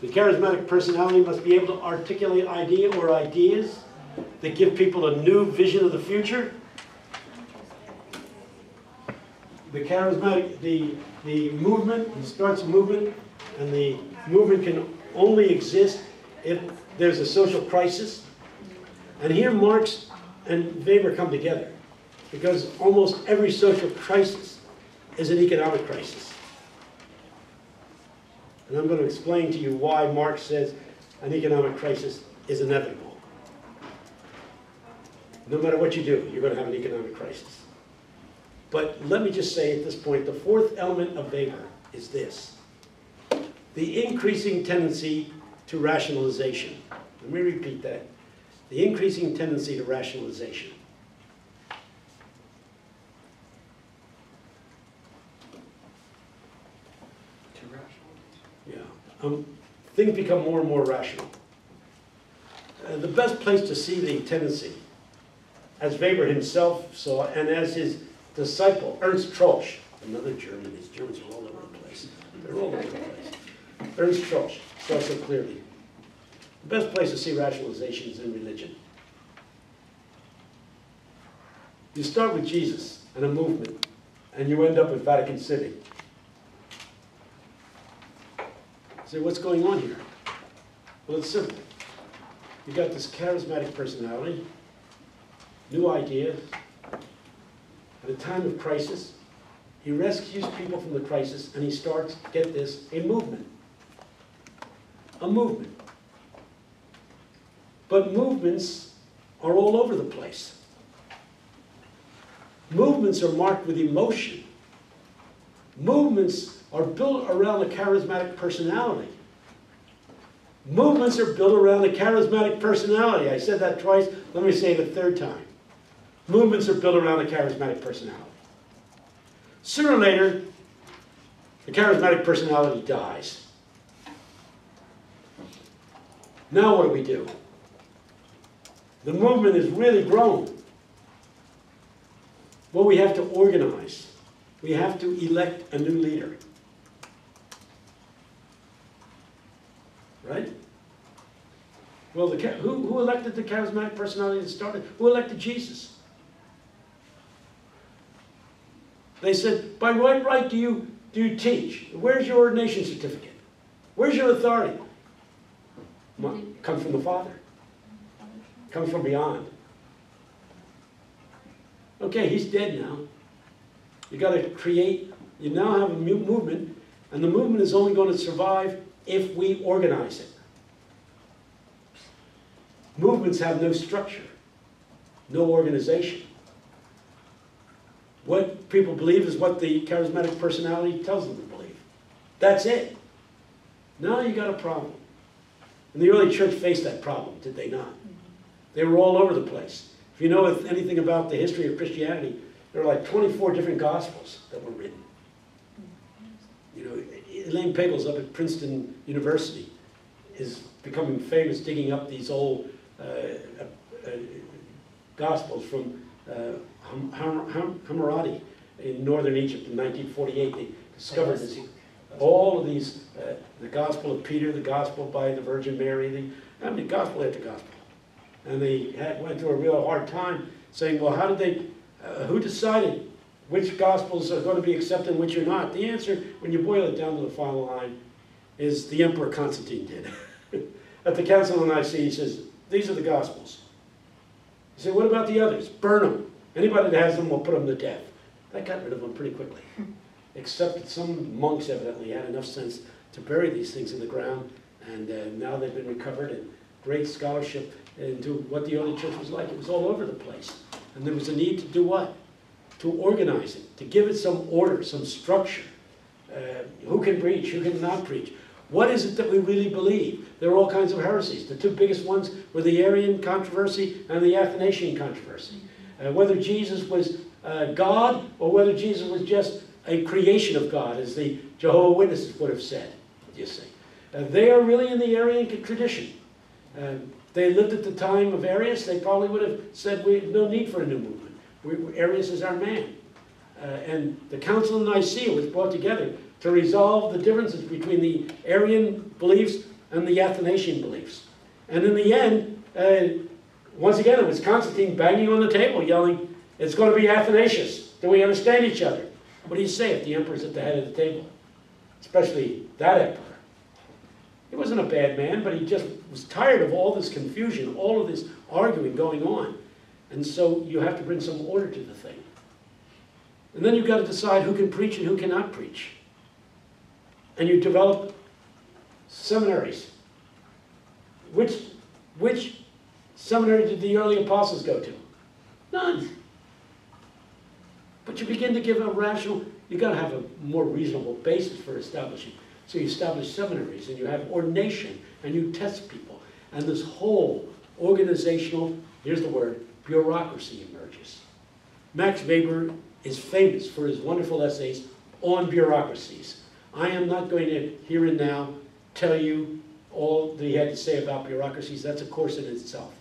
The charismatic personality must be able to articulate idea or ideas that give people a new vision of the future. The charismatic, the, the movement, starts a movement, and the movement can only exist if there's a social crisis. And here Marx and Weber come together, because almost every social crisis is an economic crisis. And I'm going to explain to you why Marx says an economic crisis is inevitable. No matter what you do, you're going to have an economic crisis. But let me just say at this point, the fourth element of Weber is this. The increasing tendency to rationalization. Let me repeat that. The increasing tendency to rationalization. To rationalize. Yeah. Um, things become more and more rational. Uh, the best place to see the tendency, as Weber himself saw, and as his disciple, Ernst Troeltsch, another German, these Germans are all over the place. They're all over the place. Ernst Troeltsch saw so clearly. The best place to see rationalization is in religion. You start with Jesus and a movement, and you end up with Vatican City. Say, what's going on here? Well, it's simple. You got this charismatic personality, new ideas. At a time of crisis, he rescues people from the crisis and he starts, get this, a movement. A movement. But movements are all over the place. Movements are marked with emotion. Movements are built around a charismatic personality. Movements are built around a charismatic personality. I said that twice. Let me say it a third time. Movements are built around a charismatic personality. Sooner or later, the charismatic personality dies. Now what do we do? The movement is really grown. Well, we have to organize. We have to elect a new leader. Right? Well, the, who, who elected the charismatic personality that started? Who elected Jesus? They said, by what right do you, do you teach? Where's your ordination certificate? Where's your authority? Come from the Father. Comes from beyond. Okay, he's dead now. You got to create, you now have a movement, and the movement is only going to survive if we organize it. Movements have no structure, no organization. What people believe is what the charismatic personality tells them to believe. That's it. Now you got a problem. And the early church faced that problem, did they not? They were all over the place. If you know anything about the history of Christianity, there are like 24 different gospels that were written. You know, Elaine Pagels up at Princeton University is becoming famous digging up these old uh, uh, gospels from uh, Hammurabi in northern Egypt in 1948. They discovered this, all of these, uh, the Gospel of Peter, the Gospel by the Virgin Mary, the, I mean, Gospel after Gospel. And they had, went through a real hard time saying, well, how did they, uh, who decided which Gospels are going to be accepted and which are not? The answer, when you boil it down to the final line, is the Emperor Constantine did. At the Council of Nicaea, he says, these are the Gospels. He said, what about the others? Burn them. Anybody that has them, we'll put them to death. That got rid of them pretty quickly. Except that some monks evidently had enough sense to bury these things in the ground, and uh, now they've been recovered, and great scholarship into what the early church was like. It was all over the place. And there was a need to do what? To organize it, to give it some order, some structure. Uh, who can preach, who can not preach? What is it that we really believe? There are all kinds of heresies. The two biggest ones were the Arian controversy and the Athanasian controversy. Uh, whether Jesus was uh, God or whether Jesus was just a creation of God, as the Jehovah Witnesses would have said, you see. Uh, they are really in the Arian tradition. Uh, they lived at the time of Arius, they probably would have said, we have no need for a new movement. We, Arius is our man. Uh, and the Council of Nicaea was brought together to resolve the differences between the Arian beliefs and the Athanasian beliefs. And in the end, uh, once again, it was Constantine banging on the table, yelling, it's going to be Athanasius. Do we understand each other? What do you say if the emperor's at the head of the table? Especially that emperor. He wasn't a bad man, but he just was tired of all this confusion, all of this arguing going on. And so you have to bring some order to the thing. And then you've got to decide who can preach and who cannot preach. And you develop seminaries. Which, which seminary did the early apostles go to? None. But you begin to give a rational, you've got to have a more reasonable basis for establishing. So you establish seminaries and you have ordination and you test people. And this whole organizational, here's the word, bureaucracy emerges. Max Weber is famous for his wonderful essays on bureaucracies. I am not going to here and now tell you all that he had to say about bureaucracies. That's a course in itself.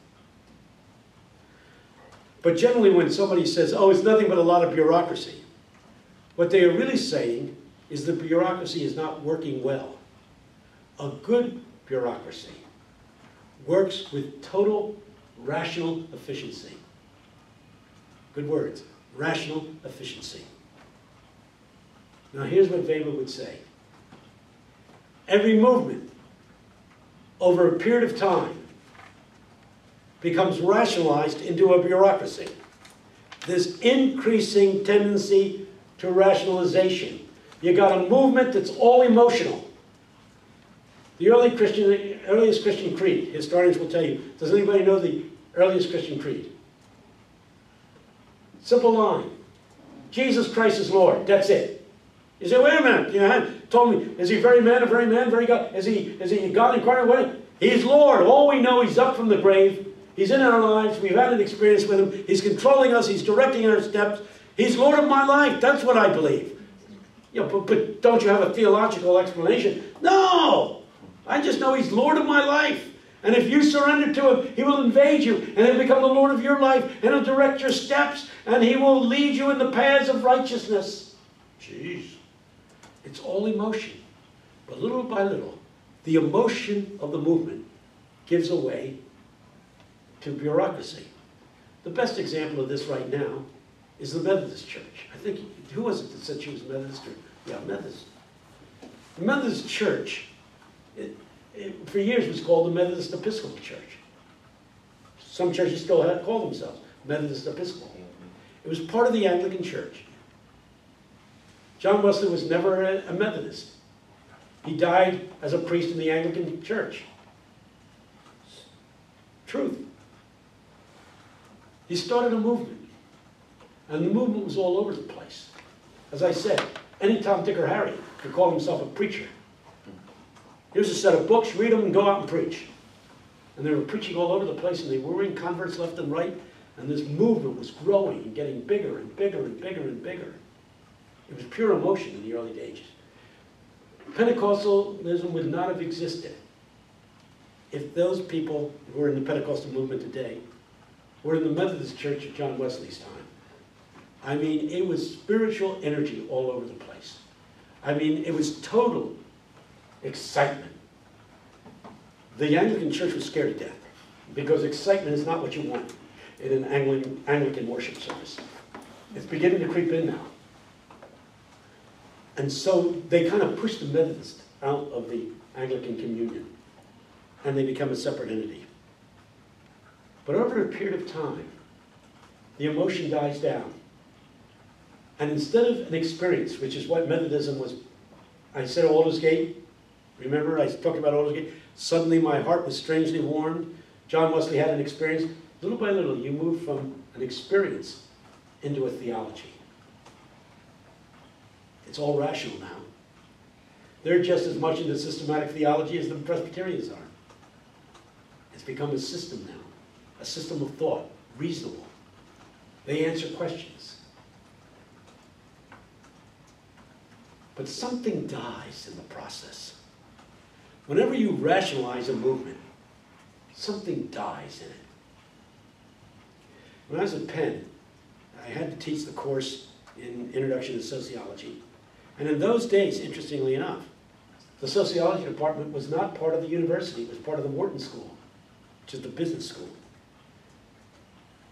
But generally when somebody says, oh, it's nothing but a lot of bureaucracy, what they are really saying is the bureaucracy is not working well. A good bureaucracy works with total rational efficiency. Good words, rational efficiency. Now here's what Weber would say. Every movement over a period of time becomes rationalized into a bureaucracy. This increasing tendency to rationalization. You got a movement that's all emotional. The early Christian, earliest Christian creed, historians will tell you. Does anybody know the earliest Christian creed? Simple line. Jesus Christ is Lord. That's it. You say, wait a minute. You know, told me, is he very man, a very man, very God? Is he, is he God incarnate? What? He's Lord. All we know, he's up from the grave. He's in our lives. We've had an experience with him. He's controlling us. He's directing our steps. He's Lord of my life. That's what I believe. You know, but, but don't you have a theological explanation? No! I just know he's Lord of my life. And if you surrender to him, he will invade you, and he'll become the Lord of your life, and he'll direct your steps, and he will lead you in the paths of righteousness. Jeez. It's all emotion. But little by little, the emotion of the movement gives away to bureaucracy. The best example of this right now is the Methodist Church. I think, who was it that said she was Methodist? Or, yeah, Methodist. The Methodist Church, it, it, for years was called the Methodist Episcopal Church. Some churches still have, call themselves Methodist Episcopal. It was part of the Anglican Church. John Wesley was never a, a Methodist. He died as a priest in the Anglican Church. Truth. He started a movement. And the movement was all over the place. As I said, any Tom, Dick, or Harry could call himself a preacher. Here's a set of books, read them and go out and preach. And they were preaching all over the place and they were in converts left and right. And this movement was growing and getting bigger and bigger and bigger and bigger. It was pure emotion in the early days. Pentecostalism would not have existed if those people who are in the Pentecostal movement today were in the Methodist Church of John Wesley's time. I mean, it was spiritual energy all over the place. I mean, it was total excitement. The Anglican Church was scared to death because excitement is not what you want in an Anglican, worship service. It's beginning to creep in now. And so they kind of pushed the Methodist out of the Anglican communion and they become a separate entity. But over a period of time, the emotion dies down. And instead of an experience, which is what Methodism was, I said Aldersgate, remember I talked about Aldersgate? Suddenly my heart was strangely warmed. John Wesley had an experience. Little by little, you move from an experience into a theology. It's all rational now. They're just as much into systematic theology as the Presbyterians are. It's become a system now, a system of thought, reasonable. They answer questions. But something dies in the process. Whenever you rationalize a movement, something dies in it. When I was at Penn, I had to teach the course in Introduction to Sociology. And in those days, interestingly enough, The sociology department was not part of the university, it was part of the Wharton School, which is the business school.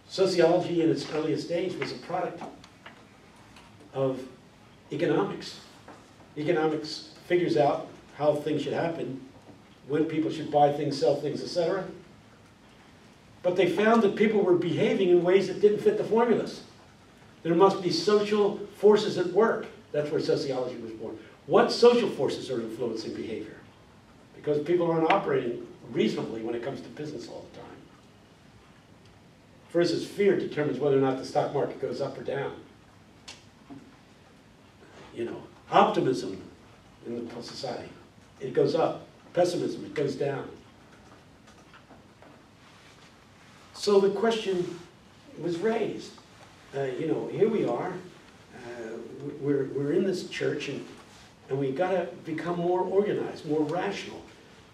Sociology in its earliest days was a product of economics. Economics figures out how things should happen, when people should buy things, sell things, etc. But they found that people were behaving in ways that didn't fit the formulas. There must be social forces at work. That's where sociology was born. What social forces are influencing behavior? Because people aren't operating reasonably when it comes to business all the time. For instance, fear determines whether or not the stock market goes up or down. You know, optimism in the society, it goes up. Pessimism, it goes down. So the question was raised. Uh, you know, here we are. Uh, we're, we're in this church and, and we got to become more organized, more rational.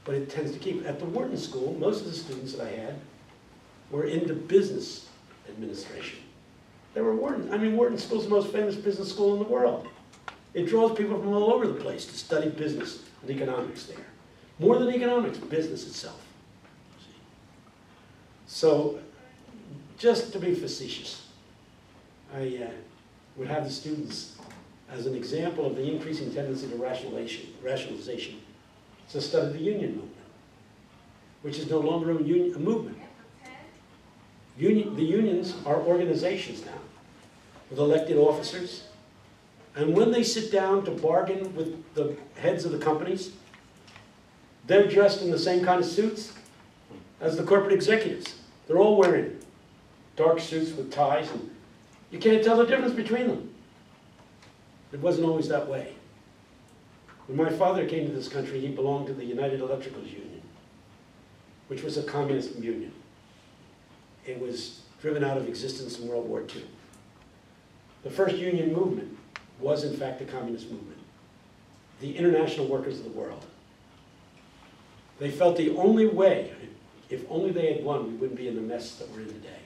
But it tends to keep. At the Wharton School, most of the students that I had were into business administration. They were Wharton. I mean, Wharton School's the most famous business school in the world. It draws people from all over the place to study business economics there. More than economics, business itself. So, just to be facetious, I uh, would have the students, as an example of the increasing tendency to rationalization, rationalization, to study the union movement, which is no longer a, union, a movement. Union, the unions are organizations now, with elected officers, and when they sit down to bargain with the heads of the companies, they're dressed in the same kind of suits as the corporate executives. They're all wearing dark suits with ties, and you can't tell the difference between them. It wasn't always that way. When my father came to this country, he belonged to the United Electricals Union, which was a communist union. It was driven out of existence in World War II. The first union movement was in fact a communist movement. The international workers of the world. They felt the only way, if only they had won, we wouldn't be in the mess that we're in today.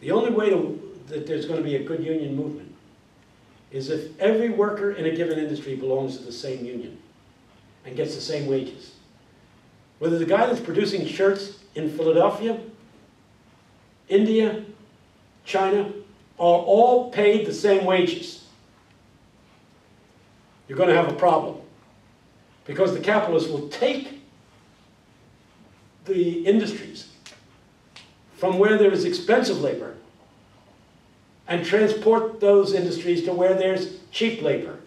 The only way to, that there's going to be a good union movement is if every worker in a given industry belongs to the same union and gets the same wages. Whether the guy that's producing shirts in Philadelphia, India, China, are all paid the same wages you're going to have a problem. Because the capitalists will take the industries from where there is expensive labor and transport those industries to where there's cheap labor.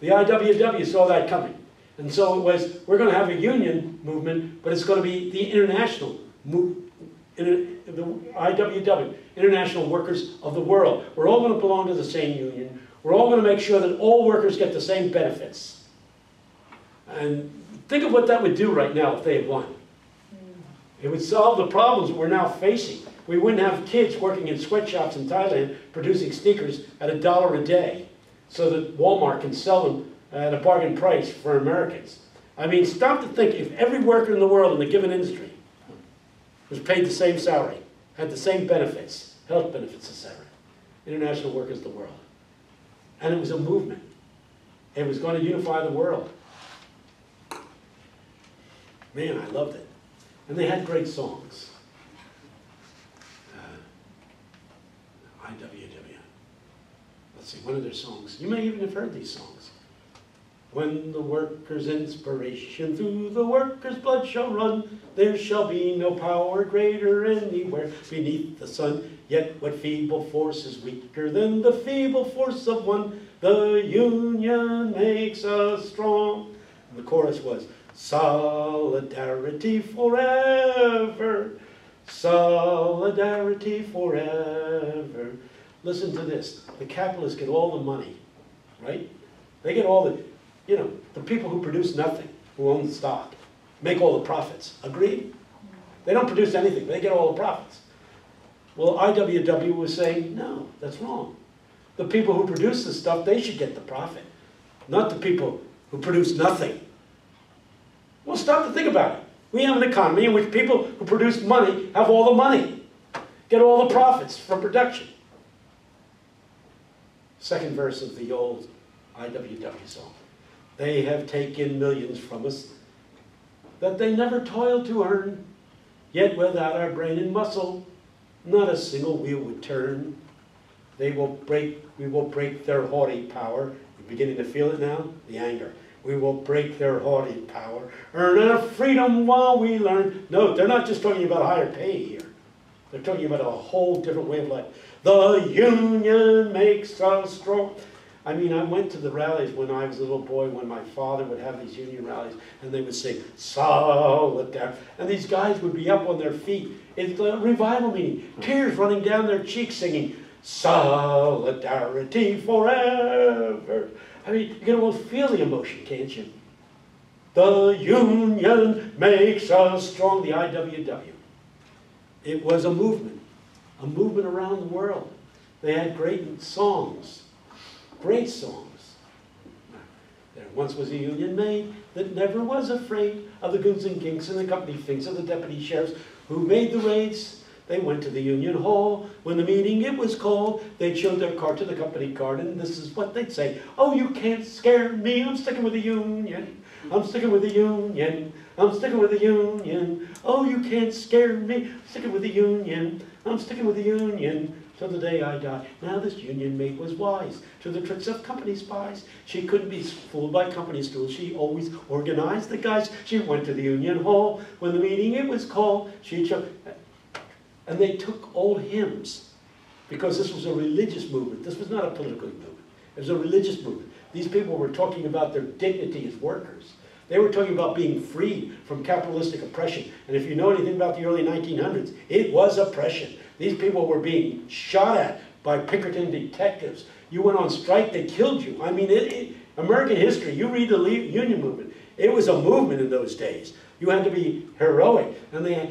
The IWW saw that coming. And so it was, we're going to have a union movement, but it's going to be the international move, the IWW, International Workers of the World. We're all going to belong to the same union. We're all going to make sure that all workers get the same benefits. And think of what that would do right now if they had won. Mm. It would solve the problems we're now facing. We wouldn't have kids working in sweatshops in Thailand producing sneakers at a dollar a day so that Walmart can sell them at a bargain price for Americans. I mean, stop to think if every worker in the world in a given industry was paid the same salary, had the same benefits, health benefits, etc. International workers of the world. And it was a movement. It was going to unify the world. Man, I loved it. And they had great songs. Uh, IWW. Let's see, one of their songs. You may even have heard these songs. When the worker's inspiration through the worker's blood shall run, there shall be no power greater anywhere beneath the sun. Yet what feeble force is weaker than the feeble force of one? The union makes us strong. And the chorus was, Solidarity forever, solidarity forever. Listen to this. The capitalists get all the money, right? They get all the, you know, the people who produce nothing, who own the stock, make all the profits. Agreed? They don't produce anything, they get all the profits. Well, IWW was saying, no, that's wrong. The people who produce the stuff, they should get the profit, not the people who produce nothing. Well, stop to think about it. We have an economy in which people who produce money have all the money, get all the profits from production. Second verse of the old IWW song. They have taken millions from us that they never toiled to earn. Yet without our brain and muscle, not a single wheel would turn. They will break, we will break their haughty power. You're beginning to feel it now? The anger. We will break their haughty power. Earn our freedom while we learn. No, they're not just talking about higher pay here. They're talking about a whole different way of life. The union makes us strong. I mean, I went to the rallies when I was a little boy, when my father would have these union rallies, and they would sing, Solidarity. And these guys would be up on their feet. It's a revival meeting. Tears running down their cheeks singing, Solidarity forever. I mean, you can almost feel the emotion, can't you? The union makes us strong, the IWW. It was a movement, a movement around the world. They had great songs, great songs. There once was a union made that never was afraid of the goons and ginks and the company finks of the deputy sheriffs who made the raids. They went to the union hall. When the meeting it was called, they'd show their card to the company card, and this is what they'd say. Oh, you can't scare me. I'm sticking with the union. I'm sticking with the union. I'm sticking with the union. Oh, you can't scare me. Sticking with the union. I'm sticking with the union till the day I die. Now this union mate was wise to the tricks of company spies. She couldn't be fooled by company stools. She always organized the guys. She went to the union hall. When the meeting it was called, she chose. And they took old hymns because this was a religious movement. This was not a political movement. It was a religious movement. These people were talking about their dignity as workers. They were talking about being free from capitalistic oppression. And if you know anything about the early 1900s, it was oppression. These people were being shot at by Pinkerton detectives. You went on strike, they killed you. I mean, it, it, American history, you read the union movement, it was a movement in those days. You had to be heroic. And they had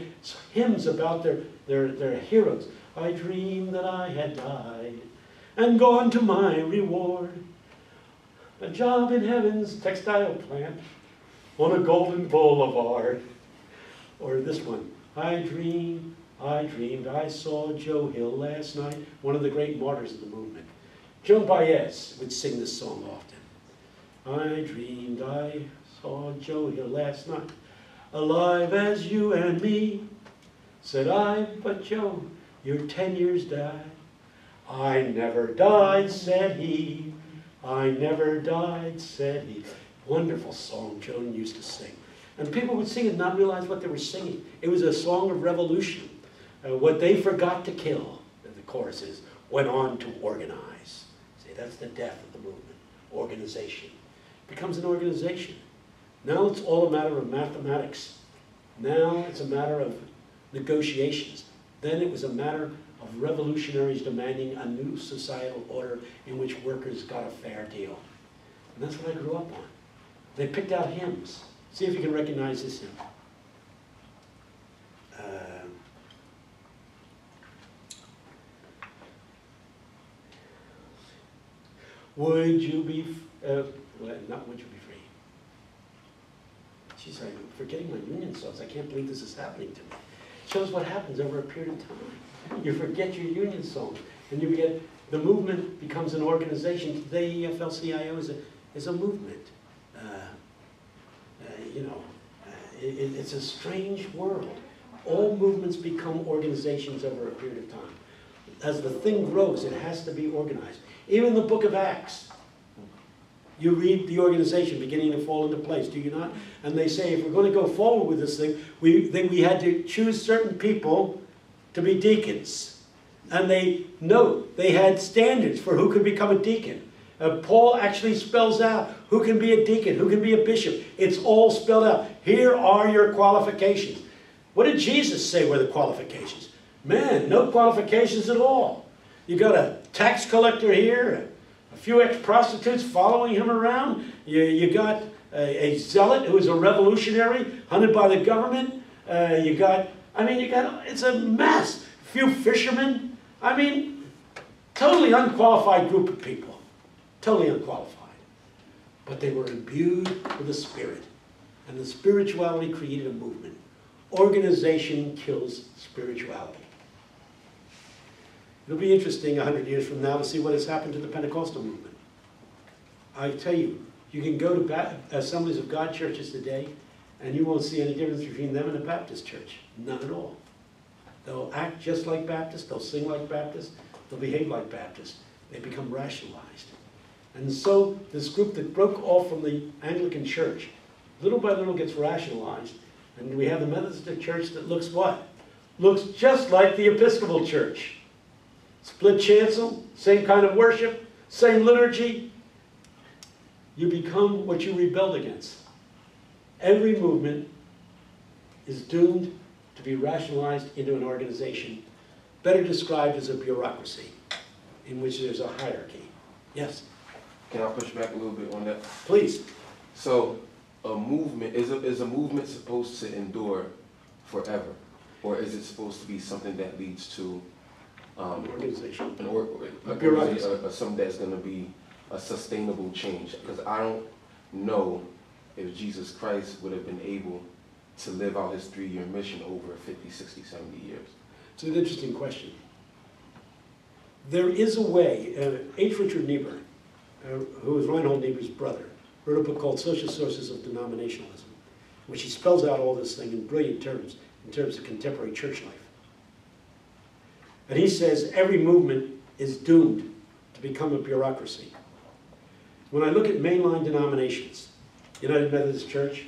hymns about their, their, their heroes. I dreamed that I had died and gone to my reward. A job in heaven's textile plant on a golden boulevard. Or this one, I dreamed, I dreamed I saw Joe Hill last night, one of the great martyrs of the movement. Joan Baez would sing this song often. I dreamed I saw Joe Hill last night, alive as you and me. Said I, but Joe, you're ten years died. I never died, said he. I never died, said he. Wonderful song Joan used to sing. And people would sing and not realize what they were singing. It was a song of revolution. Uh, what they forgot to kill, the chorus is, went on to organize. See, that's the death of the movement. Organization. It becomes an organization. Now it's all a matter of mathematics. Now it's a matter of negotiations. Then it was a matter of revolutionaries demanding a new societal order in which workers got a fair deal. And that's what I grew up on. They picked out hymns. See if you can recognize this hymn. Uh, would you be, uh, well, not would you be free? She's I'm forgetting my union songs. I can't believe this is happening to me. Shows what happens over a period of time. You forget your union songs, and you get, the movement becomes an organization. Today, AFL-CIO is a, is a movement. Uh, uh, you know, uh, it, it's a strange world. All movements become organizations over a period of time. As the thing grows, it has to be organized. Even the book of Acts, you read the organization beginning to fall into place, do you not? And they say, if we're going to go forward with this thing, we, then we had to choose certain people to be deacons. And they note, they had standards for who could become a deacon. Uh, Paul actually spells out who can be a deacon, who can be a bishop. It's all spelled out. Here are your qualifications. What did Jesus say were the qualifications? Man, no qualifications at all. You got a tax collector here, a few ex-prostitutes following him around. You, you got a, a zealot who is a revolutionary, hunted by the government. Uh, you got, I mean, you got, it's a mess. A few fishermen. I mean, totally unqualified group of people. Totally unqualified. But they were imbued with the Spirit. And the spirituality created a movement. Organization kills spirituality. It'll be interesting 100 years from now to see what has happened to the Pentecostal movement. I tell you, You can go to Assemblies of God churches today, and you won't see any difference between them and a Baptist church. None at all. They'll act just like Baptists, they'll sing like Baptists, they'll behave like Baptists. They become rationalized. And so this group that broke off from the Anglican church, little by little gets rationalized. And we have the Methodist church that looks what? Looks just like the Episcopal church. Split chancel, same kind of worship, same liturgy. You become what you rebelled against. Every movement is doomed to be rationalized into an organization, better described as a bureaucracy, in which there's a hierarchy. Yes, Can I push back a little bit on that? please. So, a movement, is a, is a movement supposed to endure forever? Or is it supposed to be something that leads to, um, Organization. an or, A a, a, something that's gonna be a sustainable change? Because I don't know if Jesus Christ would have been able to live out his three-year mission over 50, 60, 70 years. It's an interesting question. There is a way, uh, H. Richard Niebuhr, uh, who was Reinhold Niebuhr's brother, wrote a book called Social Sources of Denominationalism, which he spells out all this thing in brilliant terms, in terms of contemporary church life. And he says every movement is doomed to become a bureaucracy. When I look at mainline denominations, United Methodist Church,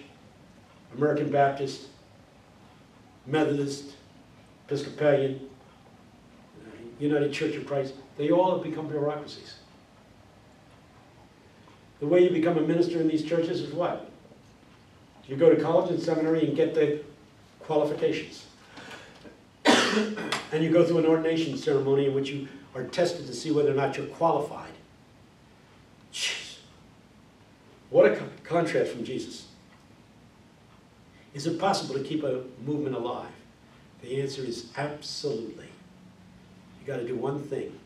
American Baptist, Methodist, Episcopalian, uh, United Church of Christ, they all have become bureaucracies. The way you become a minister in these churches is what? You go to college and seminary and get the qualifications. and you go through an ordination ceremony in which you are tested to see whether or not you're qualified. Jeez. What a co- contrast from Jesus. Is it possible to keep a movement alive? The answer is absolutely. You got to do one thing.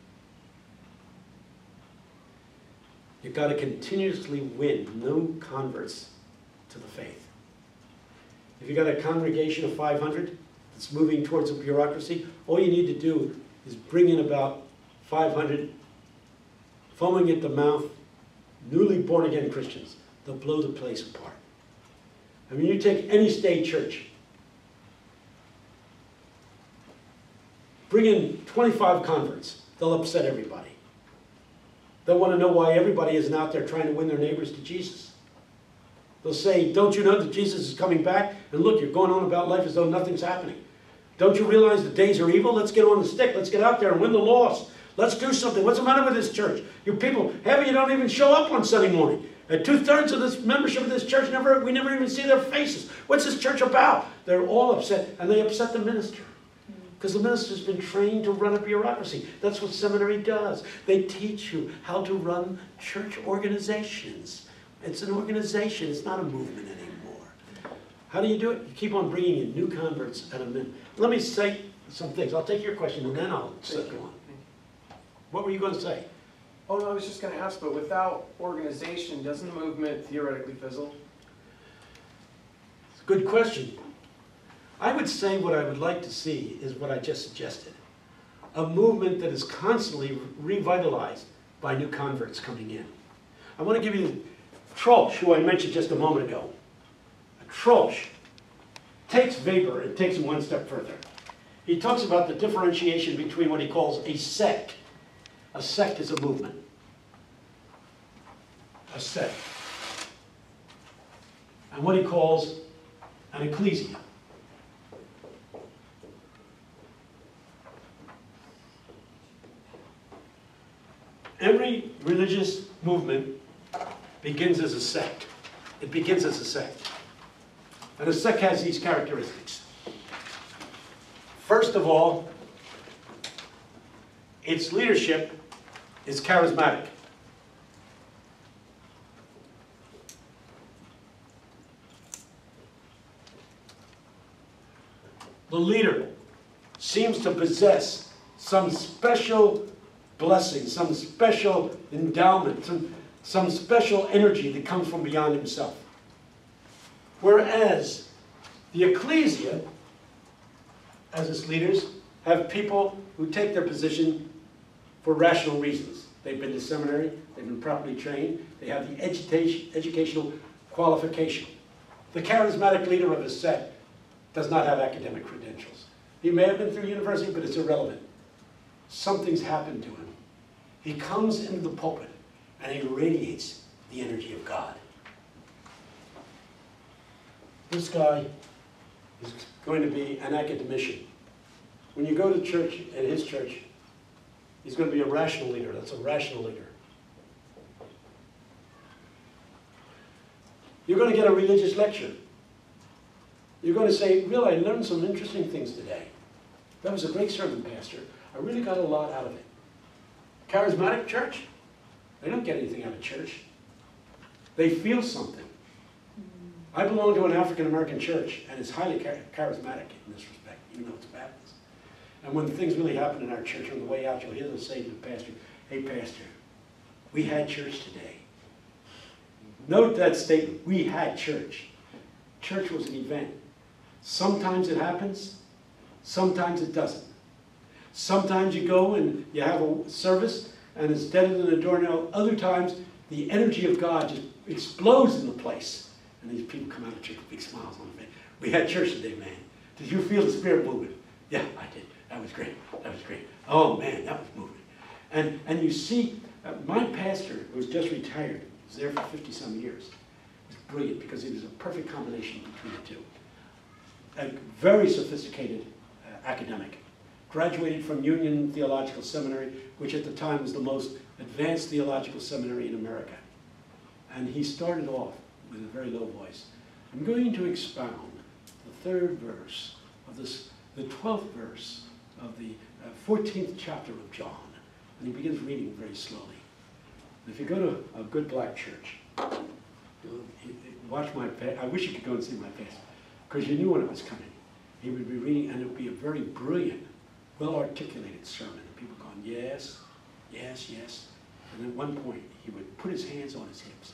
You got to continuously win new converts to the faith. If you've got a congregation of 500 that's moving towards a bureaucracy, all you need to do is bring in about 500 foaming at the mouth, newly born again Christians. They'll blow the place apart. I mean, you take any state church, bring in 25 converts, they'll upset everybody. They'll want to know why everybody isn't out there trying to win their neighbors to Jesus. They'll say, Don't you know that Jesus is coming back? And look, you're going on about life as though nothing's happening. Don't you realize the days are evil? Let's get on the stick. Let's get out there and win the lost. Let's do something. What's the matter with this church? You people, of you don't even show up on Sunday morning. And two-thirds of this membership of this church, never, we never even see their faces. What's this church about? They're all upset, and they upset the minister. Because the minister's been trained to run a bureaucracy. That's what seminary does. They teach you how to run church organizations. It's an organization, it's not a movement anymore. How do you do it? You keep on bringing in new converts at a minute. Let me say some things. I'll take your question and then I'll Thank go you. on. What were you going to say? Oh, no, I was just gonna ask, but without organization, doesn't the movement theoretically fizzle? It's a good question. I would say what I would like to see is what I just suggested. A movement that is constantly revitalized by new converts coming in. I want to give you Troeltsch, who I mentioned just a moment ago. Troeltsch takes Weber and takes him one step further. He talks about the differentiation between what he calls a sect. A sect is a movement. A sect. And what he calls an ecclesia. Every religious movement begins as a sect. It begins as a sect. And a sect has these characteristics. First of all, its leadership is charismatic. The leader seems to possess some special blessing, some special endowment, some, some special energy that comes from beyond himself. Whereas the ecclesia, as its leaders, have people who take their position for rational reasons. They've been to seminary, they've been properly trained, they have the education, educational qualification. The charismatic leader of a sect does not have academic credentials. He may have been through university, but it's irrelevant. Something's happened to him. He comes into the pulpit and he radiates the energy of God. This guy is going to be an academician. When you go to church, at his church, he's going to be a rational leader. That's a rational leader. You're going to get a religious lecture. You're going to say, really, I learned some interesting things today. That was a great sermon, Pastor. I really got a lot out of it. Charismatic church, they don't get anything out of church. They feel something. I belong to an African American church, and it's highly char- charismatic in this respect, even though it's Baptist. And when things really happen in our church, on the way out, you'll hear them say to the pastor, Hey, Pastor, we had church today. Note that statement, we had church. Church was an event. Sometimes it happens, sometimes it doesn't. Sometimes you go and you have a service and it's deader than a doornail. Other times, the energy of God just explodes in the place. And these people come out of church with big smiles on their face. We had church today, man. Did you feel the Spirit moving? Yeah, I did. That was great. That was great. Oh, man, that was moving. And, and you see, uh, my pastor, who was just retired, was there for 50-some years, was brilliant because he was a perfect combination between the two. A very sophisticated uh, academic. Graduated from Union Theological Seminary, which at the time was the most advanced theological seminary in America. And he started off with a very low voice. I'm going to expound the third verse of this, the 12th verse of the uh, 14th chapter of John. And he begins reading very slowly. If you go to a good black church, watch my, face. I wish you could go and see my face, because you knew when it was coming. He would be reading, and it would be a very brilliant, well-articulated sermon. And people going, yes, yes, yes. And at one point, he would put his hands on his hips.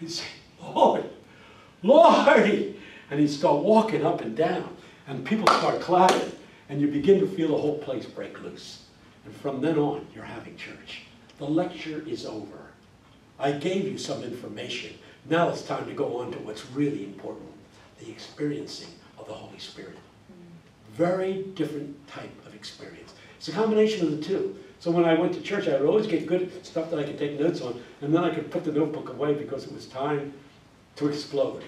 He'd say, Lord, Lord! And he'd start walking up and down, and people start clapping, and you begin to feel the whole place break loose. And from then on, you're having church. The lecture is over. I gave you some information. Now it's time to go on to what's really important, the experiencing of the Holy Spirit. Very different type of experience. It's a combination of the two. So when I went to church, I would always get good stuff that I could take notes on, and then I could put the notebook away because it was time to explode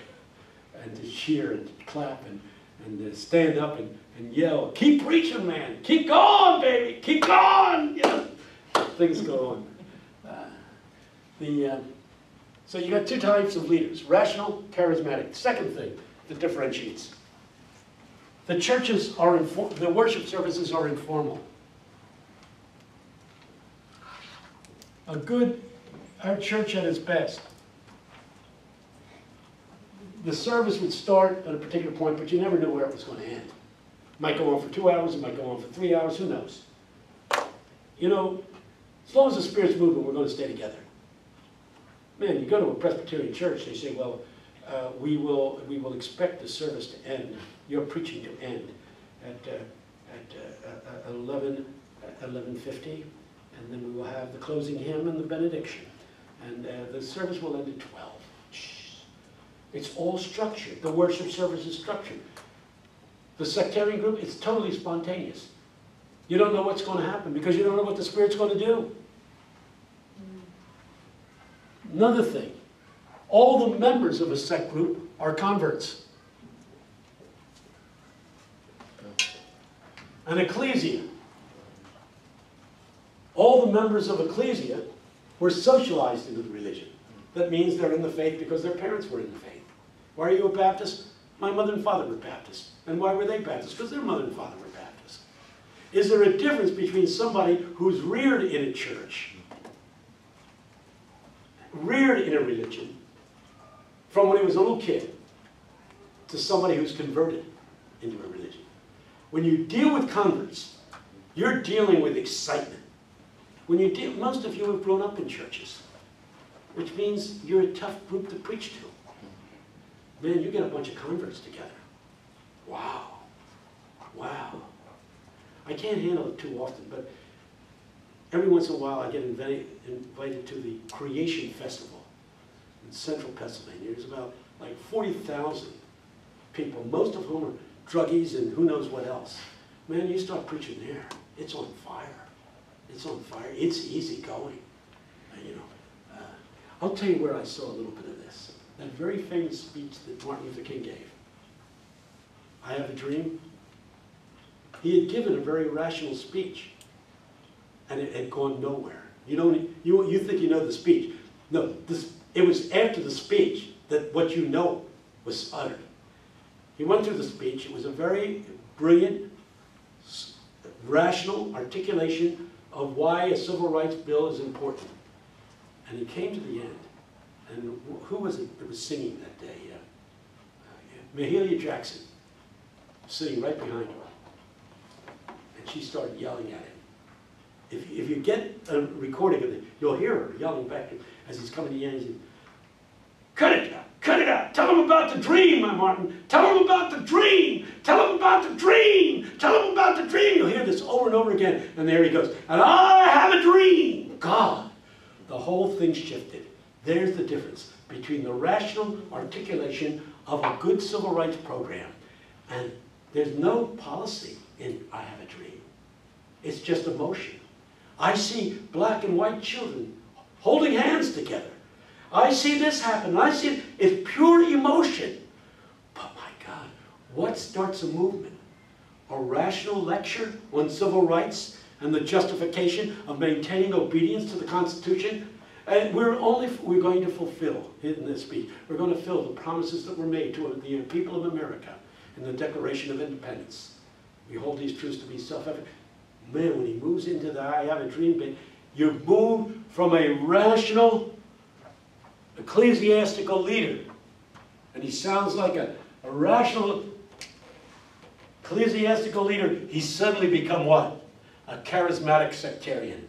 and to cheer and to clap and, and to stand up and, and yell, keep preaching, man, keep going, baby, keep going, you know, things go on. Uh, the, uh, so you got two types of leaders, rational, charismatic. Second thing that differentiates. The churches are, the worship services are informal. A good, our church at its best. The service would start at a particular point, but you never knew where it was going to end. It Might go on for two hours, it might go on for three hours, who knows? You know, as long as the Spirit's moving, we're going to stay together. Man, you go to a Presbyterian church, they say, well, uh, we will, we will expect the service to end, your preaching to end at, uh, at uh, uh, 11, uh, 11.50, and then we will have the closing hymn and the benediction. And the service will end at 12. It's all structured. The worship service is structured. The sectarian group, it's totally spontaneous. You don't know what's going to happen because you don't know what the Spirit's going to do. Another thing, all the members of a sect group are converts. An ecclesia. All the members of ecclesia were socialized into the religion. That means they're in the faith because their parents were in the faith. Why are you a Baptist? My mother and father were Baptist. And why were they Baptist? Because their mother and father were Baptist. Is there a difference between somebody who's reared in a church, reared in a religion, from when he was a little kid, to somebody who's converted into a religion? When you deal with converts, you're dealing with excitement. When you deal, most of you have grown up in churches, which means you're a tough group to preach to. Man, you get a bunch of converts together. Wow. Wow. I can't handle it too often, but every once in a while I get invited, to the Creation Festival in central Pennsylvania. There's about like 40,000 people, most of whom are druggies and who knows what else. Man, you start preaching there, it's on fire. It's on fire. It's easy going. Uh, you know, uh, I'll tell you where I saw a little bit of this. That very famous speech that Martin Luther King gave. I have a dream. He had given a very rational speech, and it had gone nowhere. You don't. You you think you know the speech? No. This. It was after the speech that what you know was uttered. He went through the speech. It was a very brilliant, rational articulation of why a civil rights bill is important. And he came to the end. And who was it that was singing that day? Uh, uh, Mahalia Jackson, sitting right behind her. And she started yelling at him. If, if you get a recording of it, you'll hear her yelling back as he's coming to the end. He's, Cut it. Cut it out. Tell him about the dream, my Martin. Tell him about the dream. Tell him about the dream. Tell him about the dream. You'll hear this over and over again. And there he goes. And I have a dream. God. The whole thing shifted. There's the difference between the rational articulation of a good civil rights program and there's no policy in I have a dream. It's just emotion. I see black and white children holding hands together. I see this happen. I see it. It's pure emotion. But my God, what starts a movement? A rational lecture on civil rights and the justification of maintaining obedience to the Constitution? And we're only we're going to fulfill in this speech. We're going to fill the promises that were made to the people of America in the Declaration of Independence. We hold these truths to be self-evident. Man, when he moves into the I have a dream bit, you move from a rational ecclesiastical leader. And he sounds like a, a rational ecclesiastical leader. He's suddenly become what? A charismatic sectarian.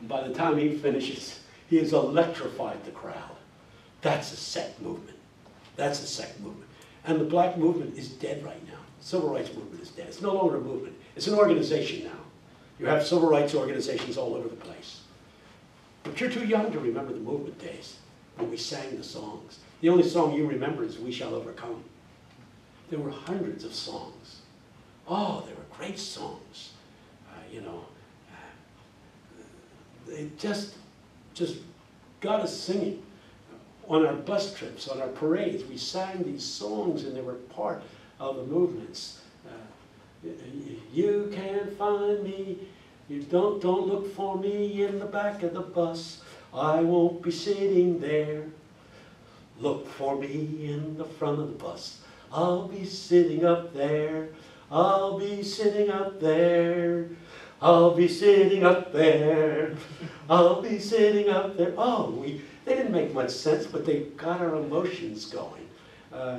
And by the time he finishes, he has electrified the crowd. That's a sect movement. That's a sect movement. And the black movement is dead right now. Civil rights movement is dead. It's no longer a movement. It's an organization now. You have civil rights organizations all over the place. But you're too young to remember the movement days we sang the songs. The only song you remember is We Shall Overcome. There were hundreds of songs. Oh, they were great songs. Uh, you know, uh, they just, just got us singing. On our bus trips, on our parades, we sang these songs and they were part of the movements. Uh, you can't find me, you don't, don't look for me in the back of the bus. I won't be sitting there. Look for me in the front of the bus. I'll be sitting up there. I'll be sitting up there. I'll be sitting up there. I'll be sitting up there. Oh, we, they didn't make much sense, but they got our emotions going. Uh,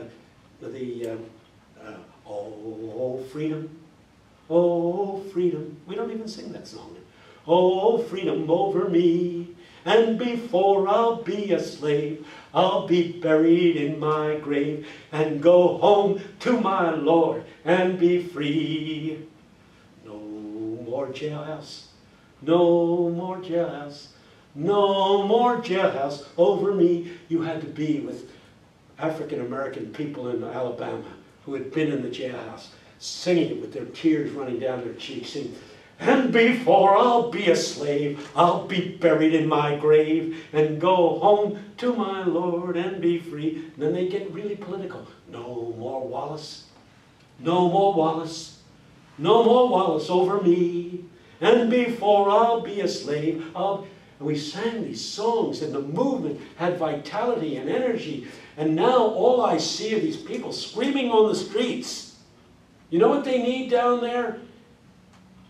the, um, uh, oh, freedom, oh, freedom. We don't even sing that song. Oh, freedom over me. And before I'll be a slave, I'll be buried in my grave and go home to my Lord and be free. No more jailhouse, no more jailhouse, no more jailhouse over me. You had to be with African American people in Alabama who had been in the jailhouse, singing it with their tears running down their cheeks, singing, and before I'll be a slave, I'll be buried in my grave and go home to my Lord and be free. And then they get really political. No more Wallace. No more Wallace. No more Wallace over me. And before I'll be a slave, I'll... And we sang these songs and the movement had vitality and energy. And now all I see are these people screaming on the streets. You know what they need down there?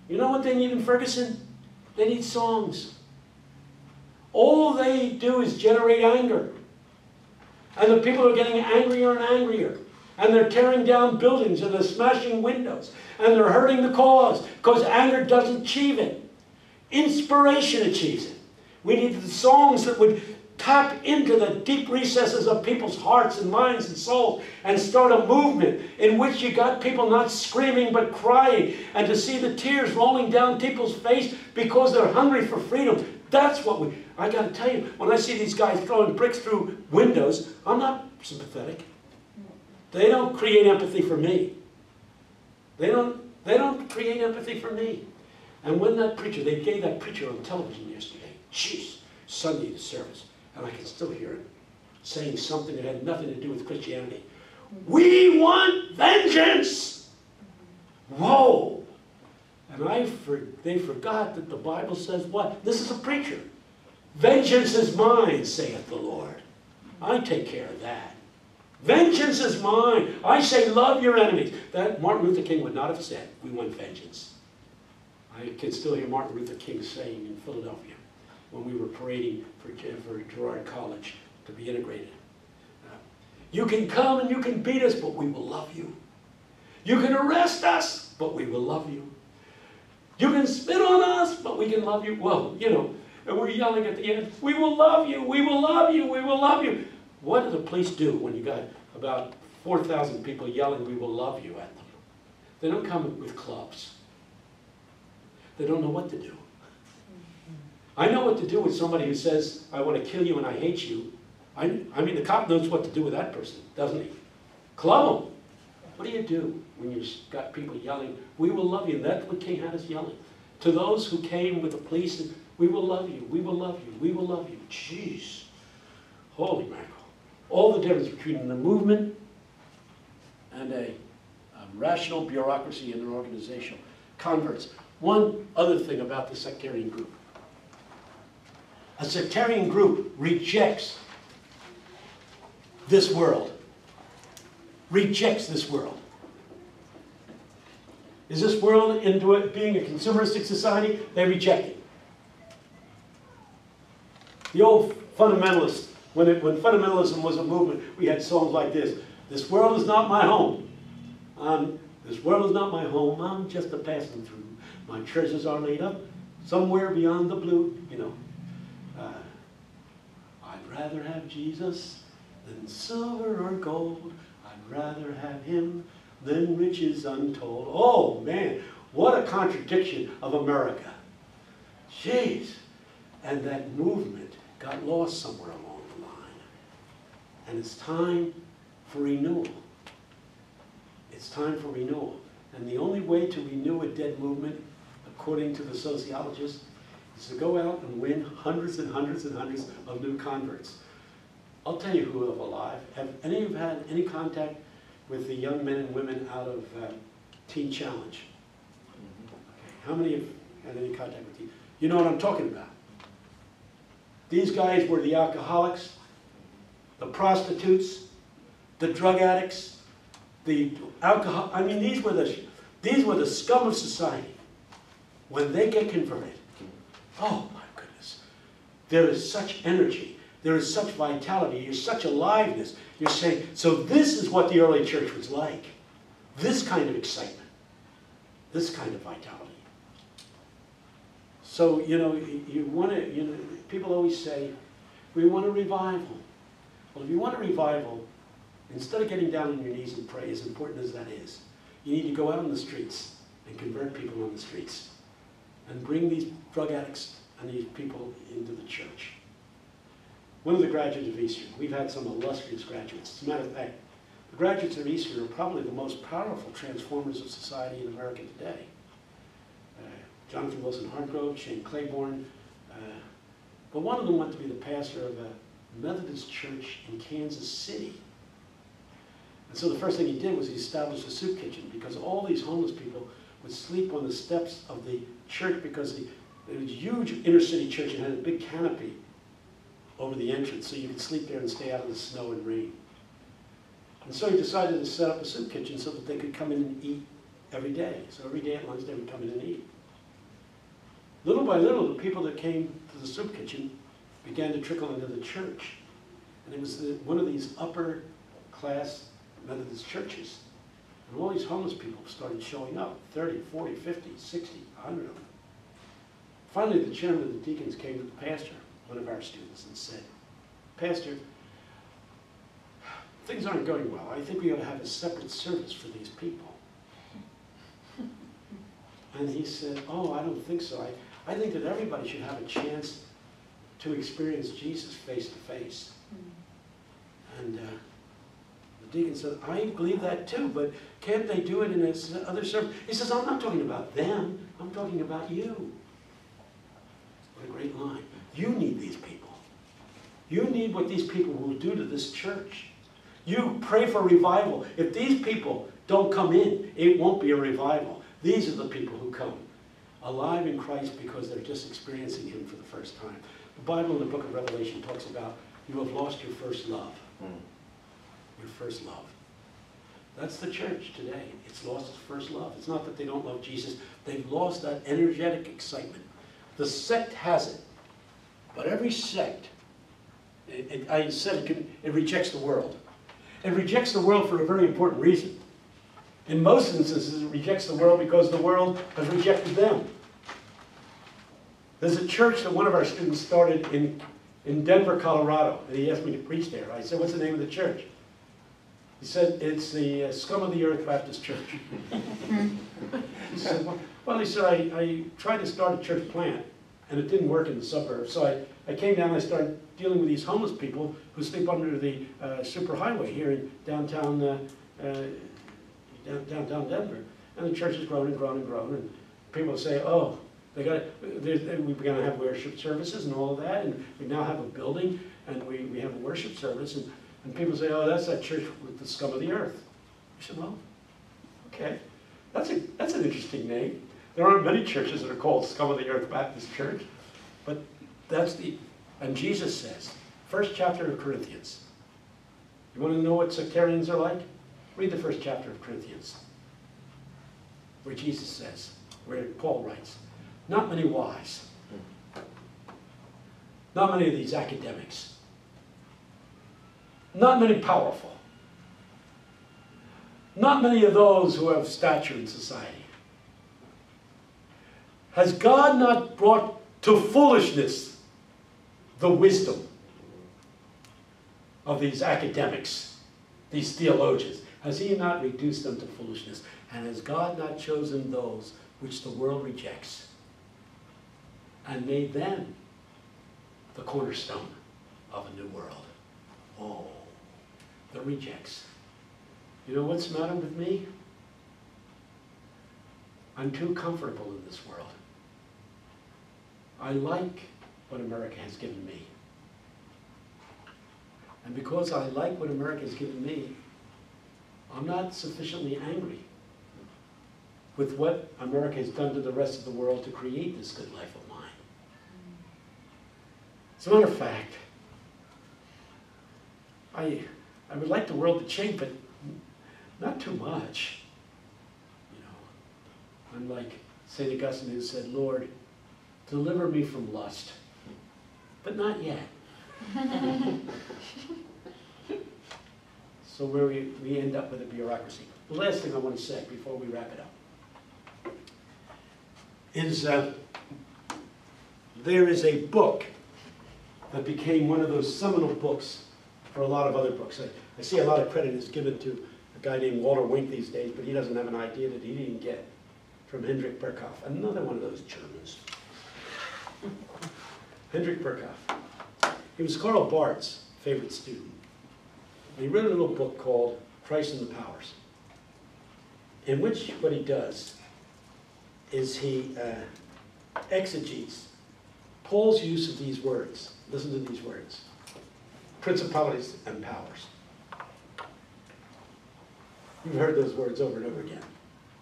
You know what they need in Ferguson? They need songs. All they do is generate anger. And the people are getting angrier and angrier. And they're tearing down buildings and they're smashing windows. And they're hurting the cause because anger doesn't achieve it. Inspiration achieves it. We need the songs that would tap into the deep recesses of people's hearts and minds and souls and start a movement in which you got people not screaming but crying and to see the tears rolling down people's face because they're hungry for freedom. That's what we, I gotta tell you, when I see these guys throwing bricks through windows, I'm not sympathetic. They don't create empathy for me. They don't, they don't create empathy for me. And when that preacher, they gave that preacher on television yesterday, jeez, Sunday the service, and I can still hear it, saying something that had nothing to do with Christianity. Mm-hmm. We want vengeance! Whoa! And I for, they forgot that the Bible says what? This is a preacher. Vengeance is mine, saith the Lord. I take care of that. Vengeance is mine. I say, love your enemies. That Martin Luther King would not have said, we want vengeance. I can still hear Martin Luther King saying in Philadelphia when we were parading for, for Girard College to be integrated. Uh, you can come and you can beat us, but we will love you. You can arrest us, but we will love you. You can spit on us, but we can love you. Well, you know, and we're yelling at the end, we will love you, we will love you, we will love you. What do the police do when you got about 4,000 people yelling, we will love you at them? They don't come with clubs. They don't know what to do. I know what to do with somebody who says, I want to kill you and I hate you. I, I mean, the cop knows what to do with that person, doesn't he? Club them. What do you do when you've got people yelling, we will love you? That's what King had us yelling. To those who came with the police, we will love you, we will love you, we will love you. Jeez. Holy mackerel. All the difference between a movement and a, a rational bureaucracy and an organizational. Converts. One other thing about the sectarian group. A sectarian group rejects this world. Rejects this world. Is this world into it being a consumeristic society? They reject it. The old fundamentalists, when, it, when fundamentalism was a movement, we had songs like this. This world is not my home. Um, this world is not my home. I'm just a passing through. My treasures are laid up somewhere beyond the blue, you know. I'd rather have Jesus than silver or gold. I'd rather have him than riches untold. Oh, man, what a contradiction of America. Jeez. And that movement got lost somewhere along the line. And it's time for renewal. It's time for renewal. And the only way to renew a dead movement, according to the sociologists, is to go out and win hundreds and hundreds and hundreds of new converts. I'll tell you who are alive. Have any of you had any contact with the young men and women out of uh, Teen Challenge? Okay. How many have had any contact with you? You know what I'm talking about. These guys were the alcoholics, the prostitutes, the drug addicts, the alcohol. I mean, these were the these were the scum of society. When they get converted, oh my goodness, there is such energy, there is such vitality, there's such aliveness. You're saying, so this is what the early church was like. This kind of excitement, this kind of vitality. So, you know, you, want to, you know, people always say, we want a revival. Well, if you want a revival, instead of getting down on your knees and pray, as important as that is, you need to go out on the streets and convert people on the streets and bring these drug addicts and these people into the church. One of the graduates of Eastern, we've had some illustrious graduates. As a matter of fact, the graduates of Eastern are probably the most powerful transformers of society in America today. Uh, Jonathan Wilson Hartgrove, Shane Claiborne, uh, but one of them went to be the pastor of a Methodist church in Kansas City. And so the first thing he did was he established a soup kitchen because all these homeless people would sleep on the steps of the church because the, it was a huge inner city church and had a big canopy over the entrance so you could sleep there and stay out of the snow and rain. And so he decided to set up a soup kitchen so that they could come in and eat every day. So every day at lunch they would come in and eat. Little by little, the people that came to the soup kitchen began to trickle into the church. And it was the, one of these upper class Methodist churches. And all these homeless people started showing up, 30, 40, 50, 60, 100 of them. Finally, the chairman of the deacons came to the pastor, one of our students, and said, Pastor, things aren't going well. I think we ought to have a separate service for these people. And he said, oh, I don't think so. I, I think that everybody should have a chance to experience Jesus face to face. And uh, the deacon said, I believe that too, but can't they do it in other service? He says, I'm not talking about them, I'm talking about you. What a great line. You need these people. You need what these people will do to this church. You pray for revival. If these people don't come in, it won't be a revival. These are the people who come alive in Christ because they're just experiencing Him for the first time. The Bible in the book of Revelation talks about you have lost your first love. Mm. Your first love. That's the church today. It's lost its first love. It's not that they don't love Jesus, they've lost that energetic excitement. The sect has it, but every sect, it, it- I said it, can, it rejects the world. It rejects the world for a very important reason. In most instances, it rejects the world because the world has rejected them. There's a church that one of our students started in, in Denver, Colorado, and he asked me to preach there. I said, what's the name of the church? He said, it's the uh, Scum of the Earth Baptist Church. He said, "Well- he said, I, I tried to start a church plant, and it didn't work in the suburbs. So I, I came down, and I started dealing with these homeless people who sleep under the uh, superhighway here in downtown, uh, uh, down- downtown Denver. And the church has grown and grown and grown, and people say, oh, they got, we began to have worship services and all of that, and we now have a building, and we, we have a worship service, and, and people say, oh, that's that church with the scum of the earth. I said, well, okay, that's a, that's an interesting name. There aren't many churches that are called Scum of the Earth Baptist Church, but that's the, and Jesus says, first chapter of Corinthians. You want to know what sectarians are like? Read the first chapter of Corinthians, where Jesus says, where Paul writes, not many wise, not many of these academics, not many powerful, not many of those who have stature in society. Has God not brought to foolishness the wisdom of these academics, these theologians? Has he not reduced them to foolishness? And has God not chosen those which the world rejects and made them the cornerstone of a new world? Oh, rejects. You know what's the matter with me? I'm too comfortable in this world. I like what America has given me. And because I like what America has given me, I'm not sufficiently angry with what America has done to the rest of the world to create this good life of mine. As a matter of fact, I, I would like the world to change, but not too much. You know, I'm like St. Augustine who said, Lord, deliver me from lust, but not yet. so where we, we end up with a bureaucracy. The last thing I want to say before we wrap it up is uh, there is a book that became one of those seminal books for a lot of other books. I, I see a lot of credit is given to a guy named Walter Wink these days, but he doesn't have an idea that he didn't get from Hendrik Berkhof, another one of those Germans. Hendrik Berkhof. He was Karl Barth's favorite student. And he wrote a little book called Christ and the Powers, in which what he does is he uh, exegetes Paul's use of these words. Listen to these words. Principalities and powers. You've heard those words over and over again.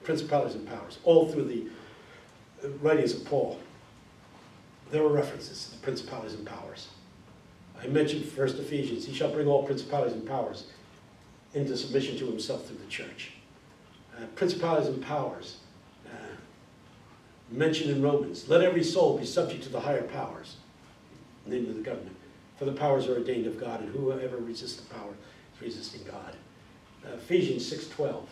Principalities and powers, all through the writings of Paul. There are references to the principalities and powers. I mentioned first Ephesians, he shall bring all principalities and powers into submission to himself through the church. Uh, principalities and powers, uh, mentioned in Romans. Let every soul be subject to the higher powers, namely the government. For the powers are ordained of God, and whoever resists the power is resisting God. Uh, Ephesians 6.12.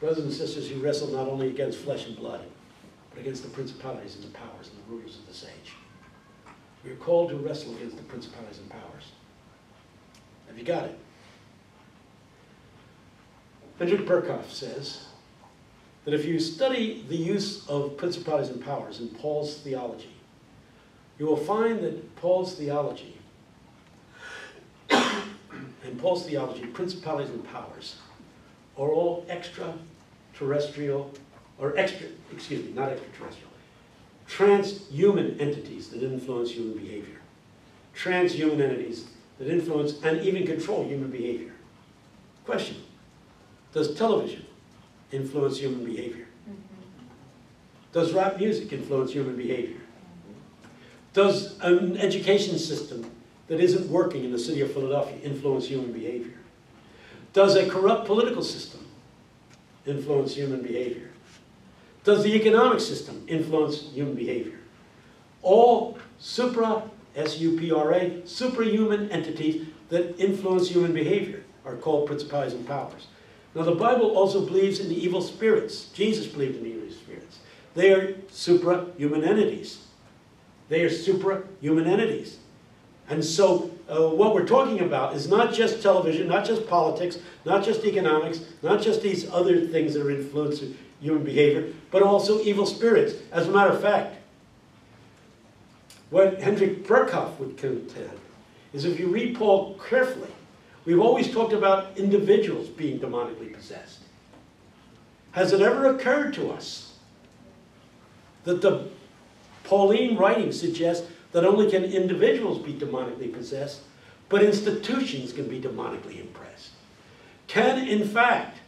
Brothers and sisters, who wrestle not only against flesh and blood, but against the principalities and the powers and the rulers of this age. We are called to wrestle against the principalities and powers. Have you got it? Hendrik Berkhof says that if you study the use of principalities and powers in Paul's theology, you will find that Paul's theology, in Paul's theology, principalities and powers are all extraterrestrial, or extra, excuse me, not extraterrestrial, transhuman entities that influence human behavior. Transhuman entities that influence and even control human behavior. Question, does television influence human behavior? Mm-hmm. Does rap music influence human behavior? Does an education system that isn't working in the city of Philadelphia influence human behavior? Does a corrupt political system influence human behavior? Does the economic system influence human behavior? All supra, S-U-P-R-A, superhuman entities that influence human behavior are called principalities and powers. Now the Bible also believes in the evil spirits. Jesus believed in the evil spirits. They are suprahuman entities. They are suprahuman entities. And so uh, what we're talking about is not just television, not just politics, not just economics, not just these other things that are influencing human behavior, but also evil spirits. As a matter of fact, what Hendrik Berkhof would contend is if you read Paul carefully, we've always talked about individuals being demonically possessed. Has it ever occurred to us that the Pauline writing suggests that only can individuals be demonically possessed, but institutions can be demonically impressed? Can, in fact,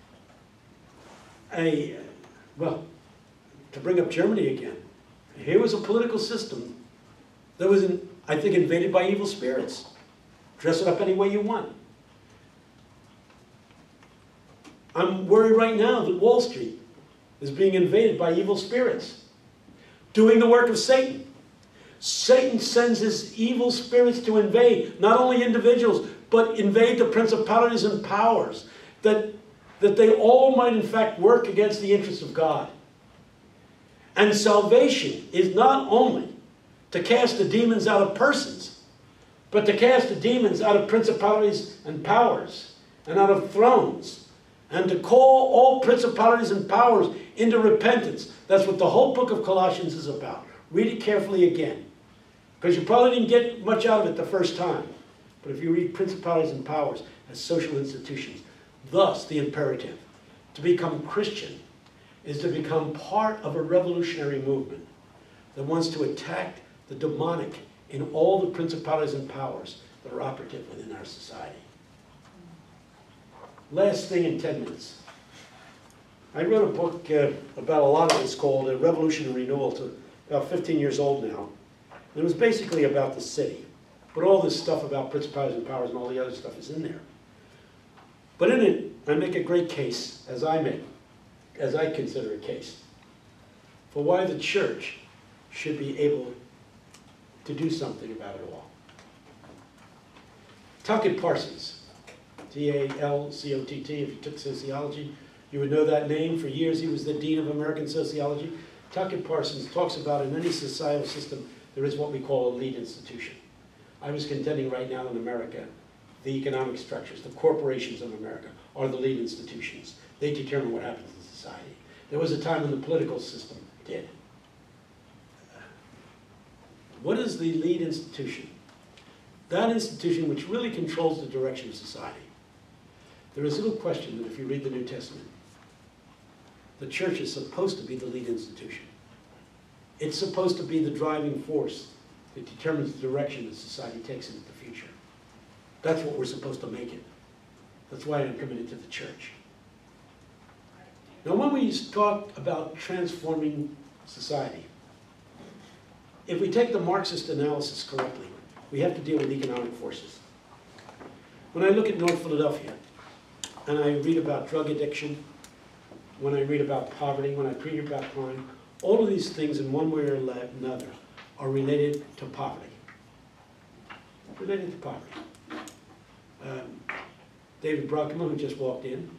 a, well, to bring up Germany again, here was a political system that was, in, I think, invaded by evil spirits. Dress it up any way you want. I'm worried right now that Wall Street is being invaded by evil spirits, doing the work of Satan. Satan sends his evil spirits to invade not only individuals, but invade the principalities and powers, that, that they all might in fact work against the interests of God. And salvation is not only to cast the demons out of persons, but to cast the demons out of principalities and powers, and out of thrones, and to call all principalities and powers into repentance. That's what the whole book of Colossians is about. Read it carefully again, because you probably didn't get much out of it the first time. But if you read principalities and powers as social institutions, thus the imperative to become Christian is to become part of a revolutionary movement that wants to attack the demonic in all the principalities and powers that are operative within our society. Last thing in 10 minutes. I wrote a book uh, about a lot of this called A Revolution and Renewal. It's about 15 years old now. It was basically about the city. But all this stuff about principalities and powers and all the other stuff is in there. But in it, I make a great case, as I make, as I consider a case, for why the church should be able to do something about it all. Talcott Parsons, T-A-L-C-O-T-T, if you took sociology, you would know that name. For years, he was the Dean of American Sociology. Talcott Parsons talks about in any societal system, there is what we call a lead institution. I was contending right now in America, the economic structures, the corporations of America are the lead institutions. They determine what happens in society. There was a time when the political system did. What is the lead institution? That institution which really controls the direction of society. There is little question that if you read the New Testament, the church is supposed to be the lead institution. It's supposed to be the driving force that determines the direction that society takes into the future. That's what we're supposed to make it. That's why I'm committed to the church. Now, when we talk about transforming society, if we take the Marxist analysis correctly, we have to deal with economic forces. When I look at North Philadelphia, and I read about drug addiction, when I read about poverty, when I read about crime, all of these things in one way or another are related to poverty. Related to poverty. Um, David Brockman, who just walked in,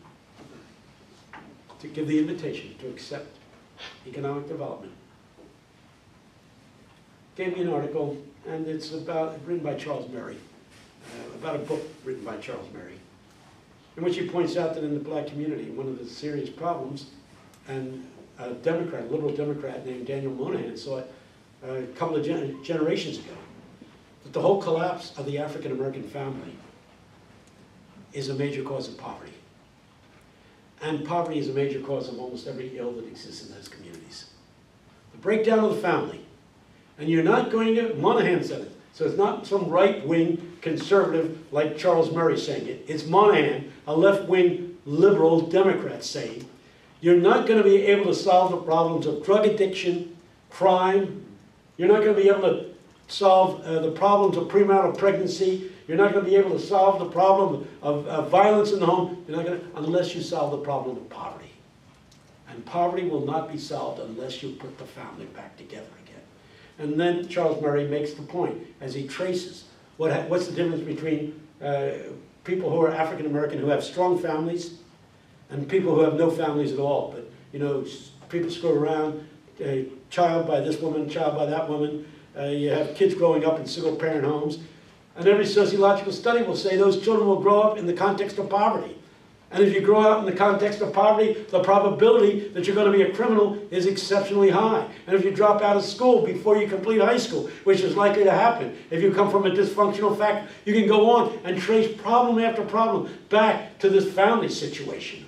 to give the invitation to accept economic development, gave me an article, and it's about, written by Charles Murray. uh, about a book written by Charles Murray, in which he points out that in the black community, one of the serious problems, and a Democrat, a liberal Democrat named Daniel Moynihan saw it uh, a couple of gen- generations ago, that the whole collapse of the African-American family is a major cause of poverty. And poverty is a major cause of almost every ill that exists in those communities. The breakdown of the family. And you're not going to, Moynihan said it, so it's not some right-wing conservative like Charles Murray saying it. It's Moynihan, a left-wing liberal Democrat saying, you're not going to be able to solve the problems of drug addiction, crime. You're not going to be able to solve uh, the problems of premarital pregnancy. You're not going to be able to solve the problem of, of violence in the home. You're not going to, unless you solve the problem of poverty. And poverty will not be solved unless you put the family back together again. And then Charles Murray makes the point as he traces what, ha- what's the difference between uh, people who are African American who have strong families and people who have no families at all. But, you know, people screw around, a child by this woman, child by that woman. Uh, you have kids growing up in single parent homes. And every sociological study will say those children will grow up in the context of poverty. And if you grow up in the context of poverty, the probability that you're going to be a criminal is exceptionally high. And if you drop out of school before you complete high school, which is likely to happen, if you come from a dysfunctional factor, you can go on and trace problem after problem back to this family situation.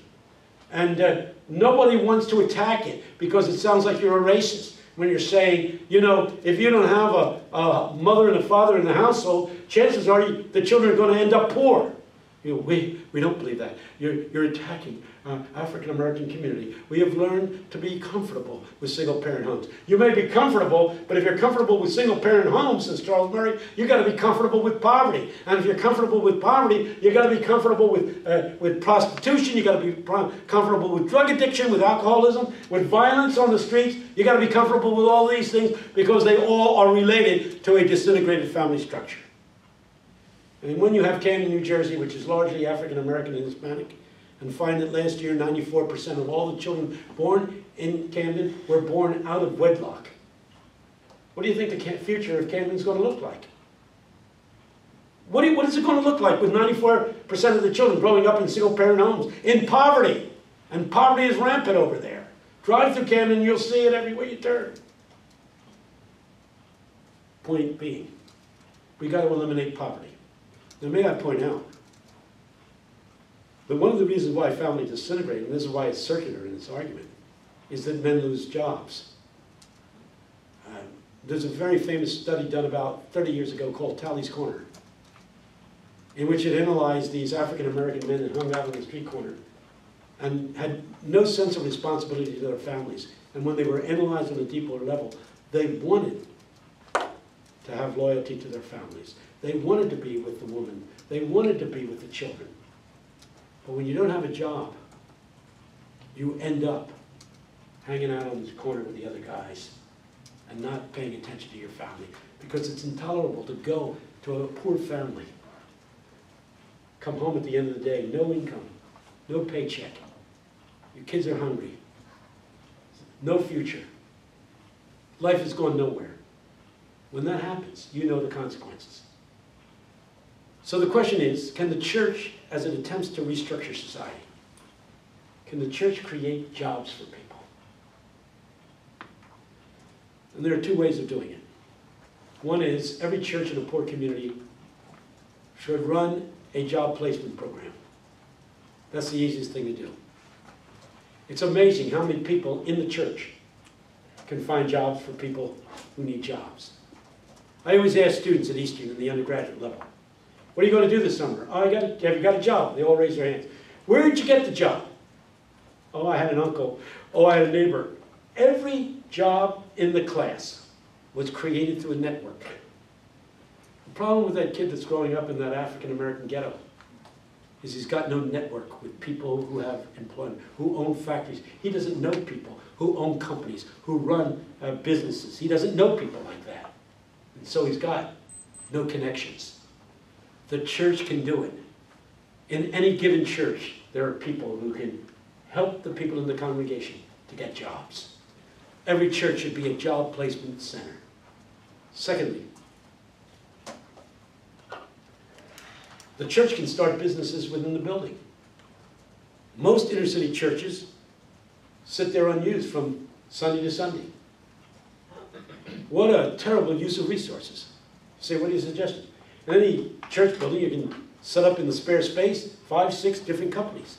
And uh, nobody wants to attack it because it sounds like you're a racist when you're saying, you know, if you don't have a, a mother and a father in the household, chances are you, the children are going to end up poor. You know, we, we don't believe that. You're, you're attacking uh, African American community. We have learned to be comfortable with single parent homes. You may be comfortable, but if you're comfortable with single parent homes, says Charles Murray, you've got to be comfortable with poverty. And if you're comfortable with poverty, you've got to be comfortable with, uh, with prostitution. you've got to be comfortable with drug addiction, with alcoholism, with violence on the streets. You've got to be comfortable with all these things because they all are related to a disintegrated family structure. And when you have Camden, New Jersey, which is largely African American and Hispanic, and find that last year 94% of all the children born in Camden were born out of wedlock. What do you think the future of Camden is going to look like? What, you- what is it going to look like with 94% of the children growing up in single parent homes, in poverty? And poverty is rampant over there. Drive through Camden, you'll see it everywhere you turn. Point being, we got to eliminate poverty. Now, may I point out that one of the reasons why families disintegrate, and this is why it's circular in its argument, is that men lose jobs. Uh, there's a very famous study done about 30 years ago called Tally's Corner, in which it analyzed these African American men that hung out on the street corner and had no sense of responsibility to their families. And when they were analyzed on a deeper level, they wanted to have loyalty to their families. They wanted to be with the woman. They wanted to be with the children. But when you don't have a job, you end up hanging out on the corner with the other guys and not paying attention to your family because it's intolerable to go to a poor family, come home at the end of the day, no income, no paycheck. Your kids are hungry, no future. Life has gone nowhere. When that happens, you know the consequences. So the question is, can the church, as it attempts to restructure society, can the church create jobs for people? And there are two ways of doing it. One is every church in a poor community should run a job placement program. That's the easiest thing to do. It's amazing how many people in the church can find jobs for people who need jobs. I always ask students at Eastern in the undergraduate level, what are you going to do this summer? Oh, I got a, have you got a job? They all raise their hands. Where did you get the job? Oh, I had an uncle. Oh, I had a neighbor. Every job in the class was created through a network. The problem with that kid that's growing up in that African American ghetto is he's got no network with people who have employment, who own factories. He doesn't know people who own companies, who run uh, businesses. He doesn't know people like that. And so he's got no connections. The church can do it. In any given church, there are people who can help the people in the congregation to get jobs. Every church should be a job placement center. Secondly, The church can start businesses within the building. Most inner city churches sit there unused from Sunday to Sunday. What a terrible use of resources. Say, what do you suggest? In any church building, you can set up in the spare space five, six different companies.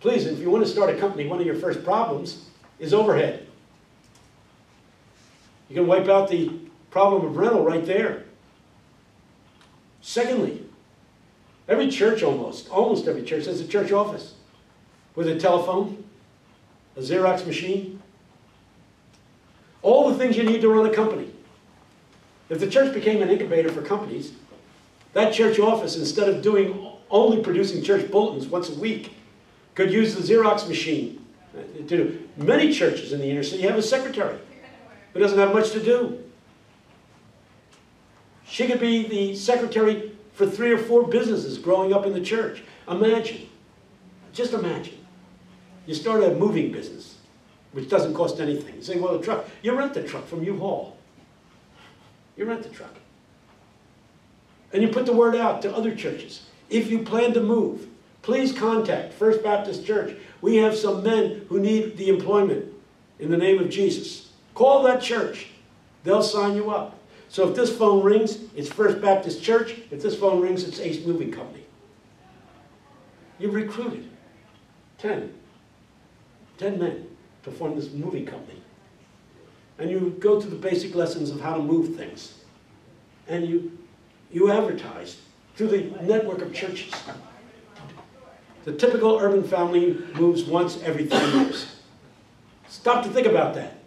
Please, if you want to start a company, one of your first problems is overhead. You can wipe out the problem of rental right there. Secondly, every church almost, almost every church has a church office with a telephone, a Xerox machine, all the things you need to run a company. If the church became an incubator for companies, that church office, instead of doing only producing church bulletins once a week, could use the Xerox machine. to do. Many churches in the inner city have a secretary who doesn't have much to do. She could be the secretary for three or four businesses growing up in the church. Imagine, just imagine, you start a moving business, which doesn't cost anything. You say, well, a truck, you rent the truck from U-Haul. You rent the truck. And you put the word out to other churches. If you plan to move, please contact First Baptist Church. We have some men who need the employment in the name of Jesus. Call that church. They'll sign you up. So if this phone rings, it's First Baptist Church. If this phone rings, it's Ace Moving Company. You've recruited 10, 10 men to form this moving company. And you go through the basic lessons of how to move things. And you, you advertise through the network of churches. The typical urban family moves once every three years. Stop to think about that.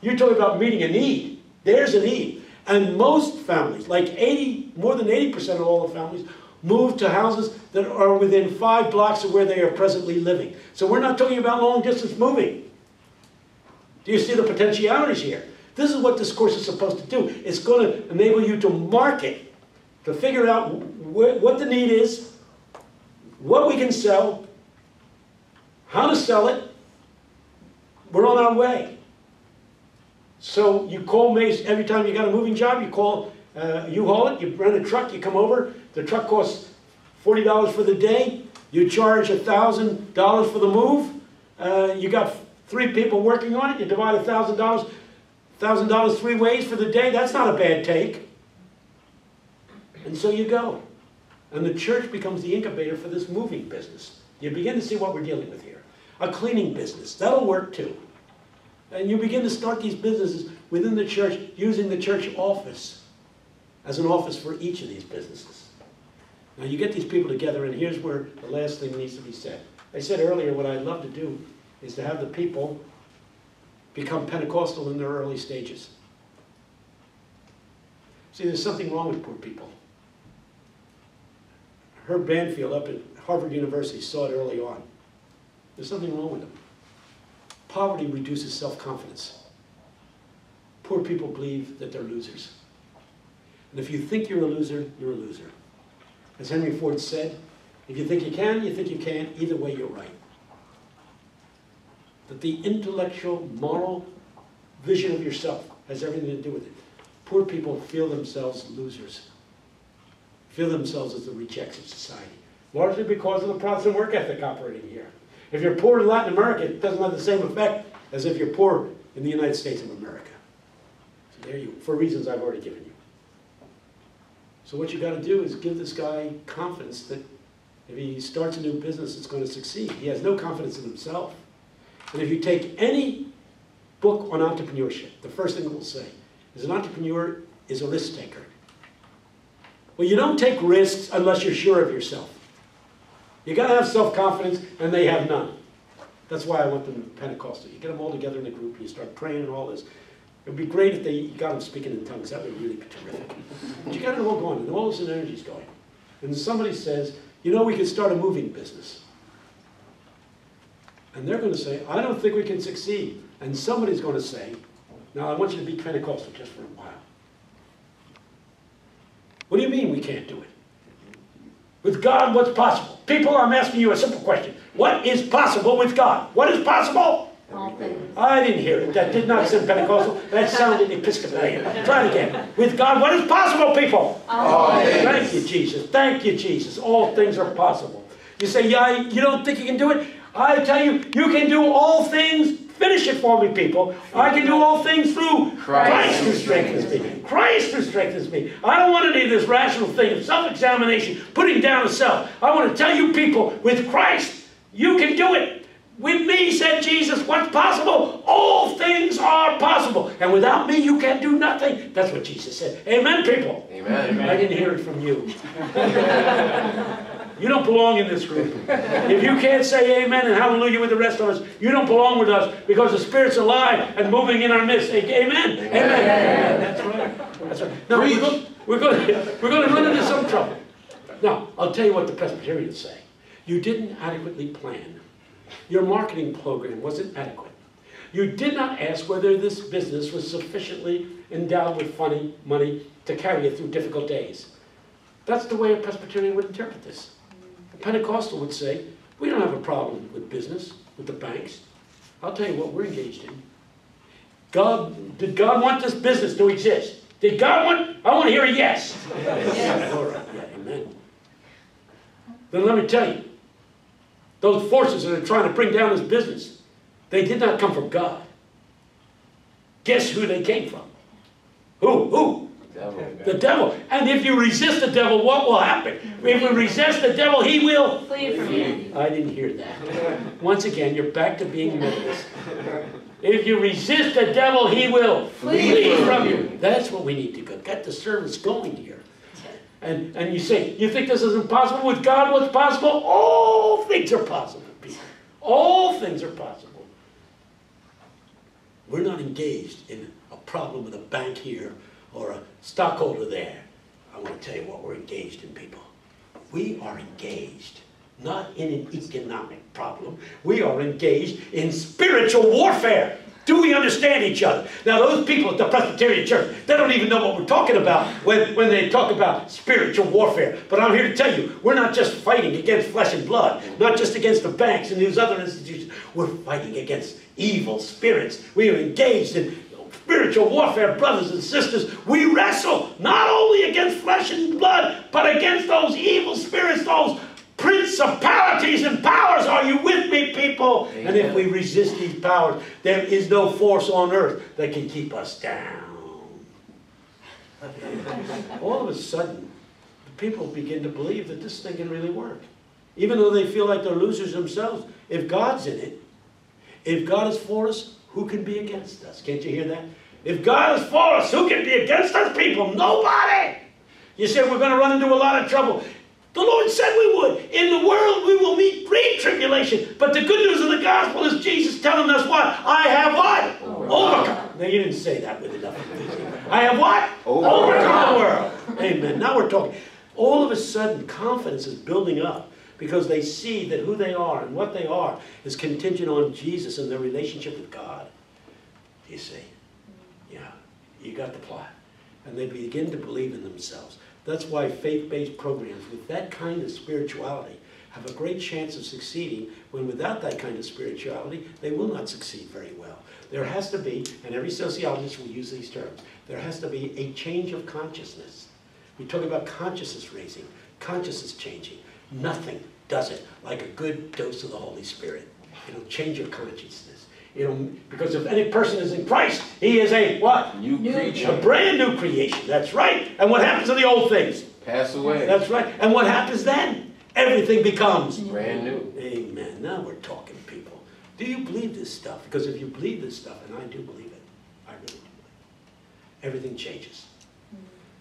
You're talking about meeting a need. There's a need. And most families, like 80, more than 80% of all the families, move to houses that are within five blocks of where they are presently living. So we're not talking about long distance moving. Do you see the potentialities here? This is what this course is supposed to do. It's going to enable you to market, to figure out wh what the need is, what we can sell, how to sell it. We're on our way. So you call Mace every time you got a moving job, you call, uh, you haul it, you rent a truck, you come over, the truck costs $40 for the day, you charge $1,000 for the move, uh, you got three people working on it, you divide $1,000, $1,000 three ways for the day, that's not a bad take. And so you go. And the church becomes the incubator for this moving business. You begin to see what we're dealing with here. A cleaning business, that'll work too. And you begin to start these businesses within the church using the church office as an office for each of these businesses. Now you get these people together and here's where the last thing needs to be said. I said earlier what I'd love to do is to have the people become Pentecostal in their early stages. See, there's something wrong with poor people. Herb Banfield up at Harvard University saw it early on. There's something wrong with them. Poverty reduces self-confidence. Poor people believe that they're losers. And if you think you're a loser, you're a loser. As Henry Ford said, if you think you can, you think you can, either way you're right. That the intellectual, moral vision of yourself has everything to do with it. Poor people feel themselves losers, feel themselves as the rejects of society, largely because of the Protestant work ethic operating here. If you're poor in Latin America, it doesn't have the same effect as if you're poor in the United States of America. So there you, for reasons I've already given you. So what you got to do is give this guy confidence that if he starts a new business, it's going to succeed. He has no confidence in himself. And if you take any book on entrepreneurship, the first thing it will say is an entrepreneur is a risk taker. Well, you don't take risks unless you're sure of yourself. You got to have self-confidence, and they have none. That's why I want them Pentecostal. You get them all together in a group, and you start praying and all this. It would be great if they got them speaking in tongues. That would really be really terrific. But you got it all going, and all this energy's going. And somebody says, you know, we could start a moving business. And they're going to say, I don't think we can succeed. And somebody's going to say, now I want you to be Pentecostal just for a while. What do you mean we can't do it? With God, what's possible? People, I'm asking you a simple question. What is possible with God? What is possible? All things. I didn't hear it. That did not sound Pentecostal. That sounded Episcopalian. Try it again. With God, what is possible, people? All things. Thank you, Jesus. Thank you, Jesus. All things are possible. You say, yeah, you don't think you can do it? I tell you, you can do all things. Finish it for me, people. I can do all things through Christ who strengthens me. Christ who strengthens me. I don't want any of this rational thing of self-examination, putting down of self. I want to tell you people, with Christ, you can do it. With me, said Jesus, what's possible? All things are possible. And without me, you can do nothing. That's what Jesus said. Amen, people. Amen. I didn't hear it from you. You don't belong in this group. If you can't say amen and hallelujah with the rest of us, you don't belong with us because the Spirit's alive and moving in our midst. Amen. Amen. Amen. That's right. That's right. Now, we're going, we're, going, we're going to run into some trouble. Now, I'll tell you what the Presbyterians say. You didn't adequately plan. Your marketing program wasn't adequate. You did not ask whether this business was sufficiently endowed with funny money to carry it through difficult days. That's the way a Presbyterian would interpret this. A Pentecostal would say, we don't have a problem with business, with the banks. I'll tell you what we're engaged in. God, did God want this business to exist? Did God want, I want to hear a yes. Yes. All right, yeah, amen. Then let me tell you, those forces that are trying to bring down this business, they did not come from God. Guess who they came from? Who? Who? Devil. The devil. And if you resist the devil, what will happen? If you resist the devil, he will. Flee from you. I didn't hear that. Once again, you're back to being Methodist. If you resist the devil, he will flee from you. That's what we need to go. Get the service going here. And, and you say, you think this is impossible? With God, what's possible? All things are possible, people. All things are possible. We're not engaged in a problem with a bank here or a stockholder there. I want to tell you what we're engaged in, people. We are engaged not in an economic problem. We are engaged in spiritual warfare. Do we understand each other? Now, those people at the Presbyterian Church, they don't even know what we're talking about when, when they talk about spiritual warfare. But I'm here to tell you, we're not just fighting against flesh and blood, not just against the banks and these other institutions. We're fighting against evil spirits. We are engaged in spiritual warfare, brothers and sisters. We wrestle not only against flesh and blood, but against those evil spirits, those principalities and powers. Are you with me, people? And if we resist these powers, there is no force on earth that can keep us down. All of a sudden, people begin to believe that this thing can really work. Even though they feel like they're losers themselves. If God's in it, if God is for us, who can be against us? Can't you hear that? If God is for us, who can be against us, people? Nobody! You said we're going to run into a lot of trouble. The Lord said we would. In the world we will meet great tribulation. But the good news of the gospel is Jesus telling us what? I have what? Overcome. Now you didn't say that with enough. I have what? Overcome. Overcome the world. Amen. Now we're talking. All of a sudden, confidence is building up because they see that who they are and what they are is contingent on Jesus and their relationship with God. You see? Yeah, you got the plot. And they begin to believe in themselves. That's why faith-based programs with that kind of spirituality have a great chance of succeeding when without that kind of spirituality, they will not succeed very well. There has to be, and every sociologist will use these terms, there has to be a change of consciousness. We talk about consciousness raising, consciousness changing. Nothing does it like a good dose of the Holy Spirit. It'll change your consciousness. It'll, because if any person is in Christ, he is a what? New New A brand new creation. That's right. And what happens to the old things? Pass away. That's right. And what happens then? Everything becomes. Brand new. Amen. Now we're talking, people. Do you believe this stuff? Because if you believe this stuff, and I do believe it, I really do believe it, everything changes.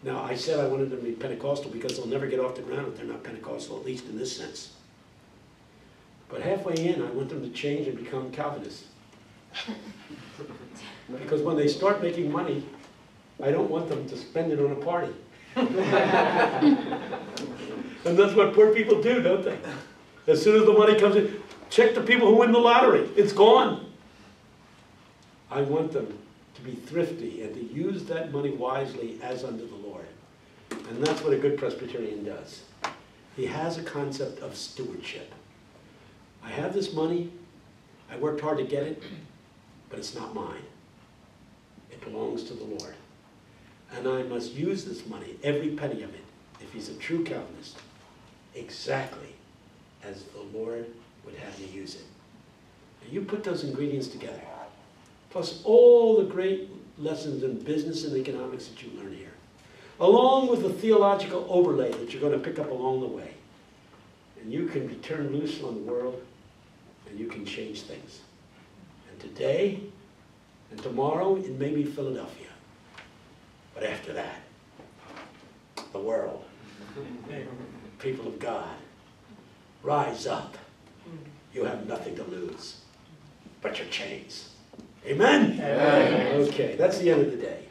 Now, I said I wanted them to be Pentecostal because they'll never get off the ground if they're not Pentecostal, at least in this sense. But halfway in, I want them to change and become Calvinists. Because when they start making money, I don't want them to spend it on a party. And that's what poor people do, don't they? As soon as the money comes in, check the people who win the lottery. It's gone. I want them to be thrifty and to use that money wisely as under the Lord. And that's what a good Presbyterian does. He has a concept of stewardship. I have this money, I worked hard to get it, but it's not mine. It belongs to the Lord. And I must use this money, every penny of it, if he's a true Calvinist, exactly as the Lord would have me use it. And you put those ingredients together, plus all the great lessons in business and economics that you learn here, along with the theological overlay that you're going to pick up along the way. And you can be turned loose on the world, and you can change things. And today, and tomorrow, it may be Philadelphia. But after that, the world, people of God, rise up. You have nothing to lose but your chains. Amen? Amen. Okay, that's the end of the day.